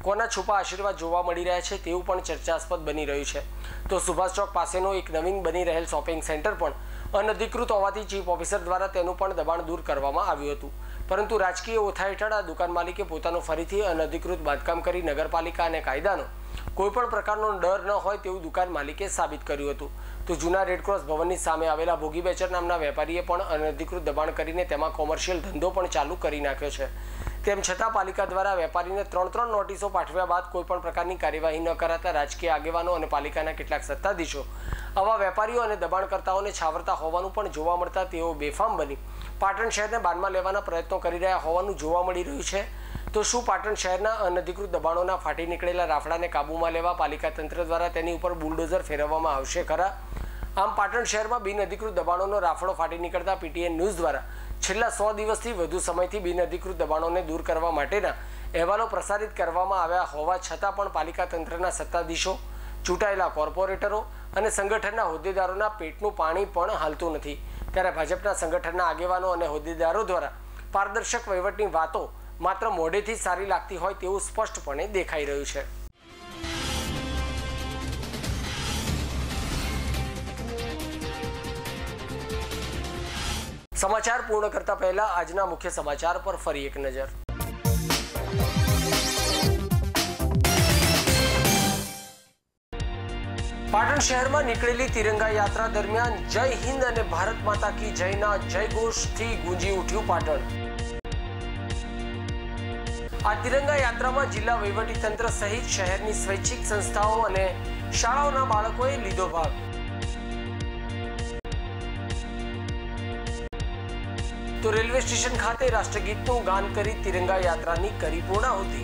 કોના છુપા આશીર્વાદ જોવા મળી રહ્યા છે તેવું પણ ચર્ચાસ્પદ બની રહ્યું છે. તો સુભાષ ચોક પાસેનો એક નવીન બની રહેલ શોપિંગ સેન્ટર પણ અનધિકૃત હોવાથી ચીફ ઓફિસર દ્વારા તેનું પણ દબાણ દૂર કરવામાં આવ્યું હતું. પરંતુ રાજકીય ઓથા હેઠળ આ દુકાન માલિકે પોતાનું ફરીથી અનધિકૃત બાંધકામ કરી નગરપાલિકા અને કાયદાનો કોઈપણ પ્રકારનો ડર ન હોય તેવું દુકાન માલિકે સાબિત કર્યું હતું. તો જૂના રેડક્રોસ ભવનની સામે આવેલા ભોગી બેચર નામના વેપારીએ પણ અનધિકૃત દબાણ કરીને તેમાં કોમર્શિયલ ધંધો પણ ચાલુ કરી નાખ્યો છે. તેમ છતાં પાલિકા દ્વારા વેપારીને ત્રણ ત્રણ નોટિસો પાઠવ્યા બાદ કોઈપણ પ્રકારની કાર્યવાહી ન કરાતા રાજકીય આગેવાનો અને પાલિકાના કેટલાક સત્તાધીશો આવા વેપારીઓ અને દબાણકર્તાઓને છાવરતા હોવાનું પણ જોવા મળતા તેઓ બેફામ બની. પાટણ શહેરને બાનમાં લેવાના પ્રયત્નો કરી રહ્યા હોવાનું જોવા મળી રહ્યું છે. તો શું પાટણ શહેરના અનધિકૃત દબાણોના ફાટી નીકળેલા રાફડાને કાબૂમાં લેવા પાલિકા તંત્ર દ્વારા તેની ઉપર બુલડોઝર ફેરવવામાં આવશે ખરા? આમ પાટણ શહેરમાં બિન અધિકૃત દબાણોનો રાફડો ફાટી નીકળતા પીટીએન ન્યૂઝ દ્વારા છેલ્લા સો દિવસથી વધુ સમયથી બિન અધિકૃત દબાણોને દૂર કરવા માટેના અહેવાલો પ્રસારિત કરવામાં આવ્યા હોવા છતાં પણ પાલિકા તંત્રના સત્તાધીશો, ચૂંટાયેલા કોર્પોરેટરો અને સંગઠનના હોદ્દેદારોના પેટનું પાણી પણ હાલતું નથી. ત્યારે ભાજપના સંગઠનના આગેવાનો અને હોદ્દેદારો દ્વારા પારદર્શક વહીવટની વાતો માત્ર મોઢેથી સારી લાગતી હોય તેવું સ્પષ્ટપણે દેખાઈ રહ્યું છે. સમાચાર પૂર્ણ કરતા પહેલા આજના મુખ્ય સમાચાર પર ફરી એક નજર. પાટણ શહેરમાં નીકળેલી તિરંગા યાત્રા દરમિયાન જય હિન્દ અને ભારત માતા કી જયના જયઘોષથી ગુંજી ઉઠ્યું પાટણ. આ તિરંગા યાત્રામાં જિલ્લા વહીવટીતંત્ર સહિત શહેરની સ્વૈચ્છિક સંસ્થાઓ અને શાળાઓના બાળકોએ લીધો ભાગ. તો રેલવે સ્ટેશન ખાતે રાષ્ટ્રગીતનું ગાન કરી તિરંગા યાત્રાની કરી પૂર્ણાહુતિ.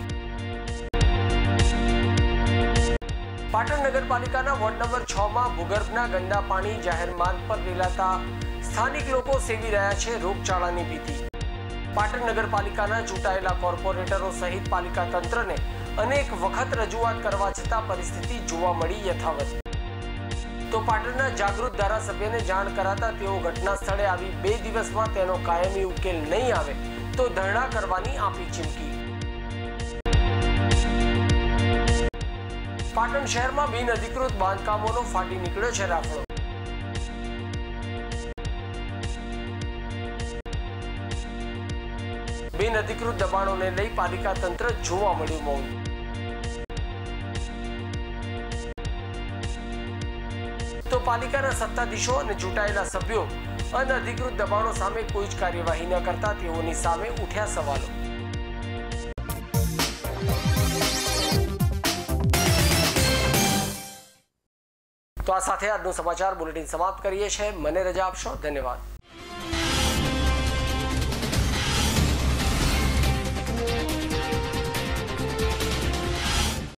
પાટણ નગરપાલિકાના વોર્ડ નંબર છ માં ભૂગર્ભના ગંદા પાણી જાહેર માર્ગ પર રેલાતા સ્થાનિક લોકો સેવી રહ્યા છે રોગચાળાની ભીતિ. પાટણ નગરપાલિકાના ચૂંટાયેલા કોર્પોરેટરો સહિત પાલિકા તંત્રને અનેક વખત રજૂઆત કરવા છતાં પરિસ્થિતિ જોવા મળી યથાવત. તો પાટણના જાગૃત ધારાસભ્યને જાણ કરાતા તેઓ ઘટના સ્થળે આવી બે દિવસમાં તેનો કાયમી ઉકેલ નહીં આવે તો ધરણા કરવાની આપી ચીમકી. પાટણ શહેરમાં બિન અધિકૃત બાંધકામોનો ફાટી નીકળ્યો છે રાફડો. બિન અધિકૃત દબાણોને લઈ પાલિકા તંત્ર જોવા મળ્યું મૌન. પાલિકાના સત્તાધીશો અને ચૂંટાયેલા સભ્યો અનધિકૃત દબાણો સામે કોઈ જ કાર્યવાહી ન કરતા તેઓની સામે ઉઠ્યા સવાલો. તો આ સાથે આજનું સમાચાર બુલેટિન સમાપ્ત કરીએ છીએ. મને રજા આપશો. ધન્યવાદ.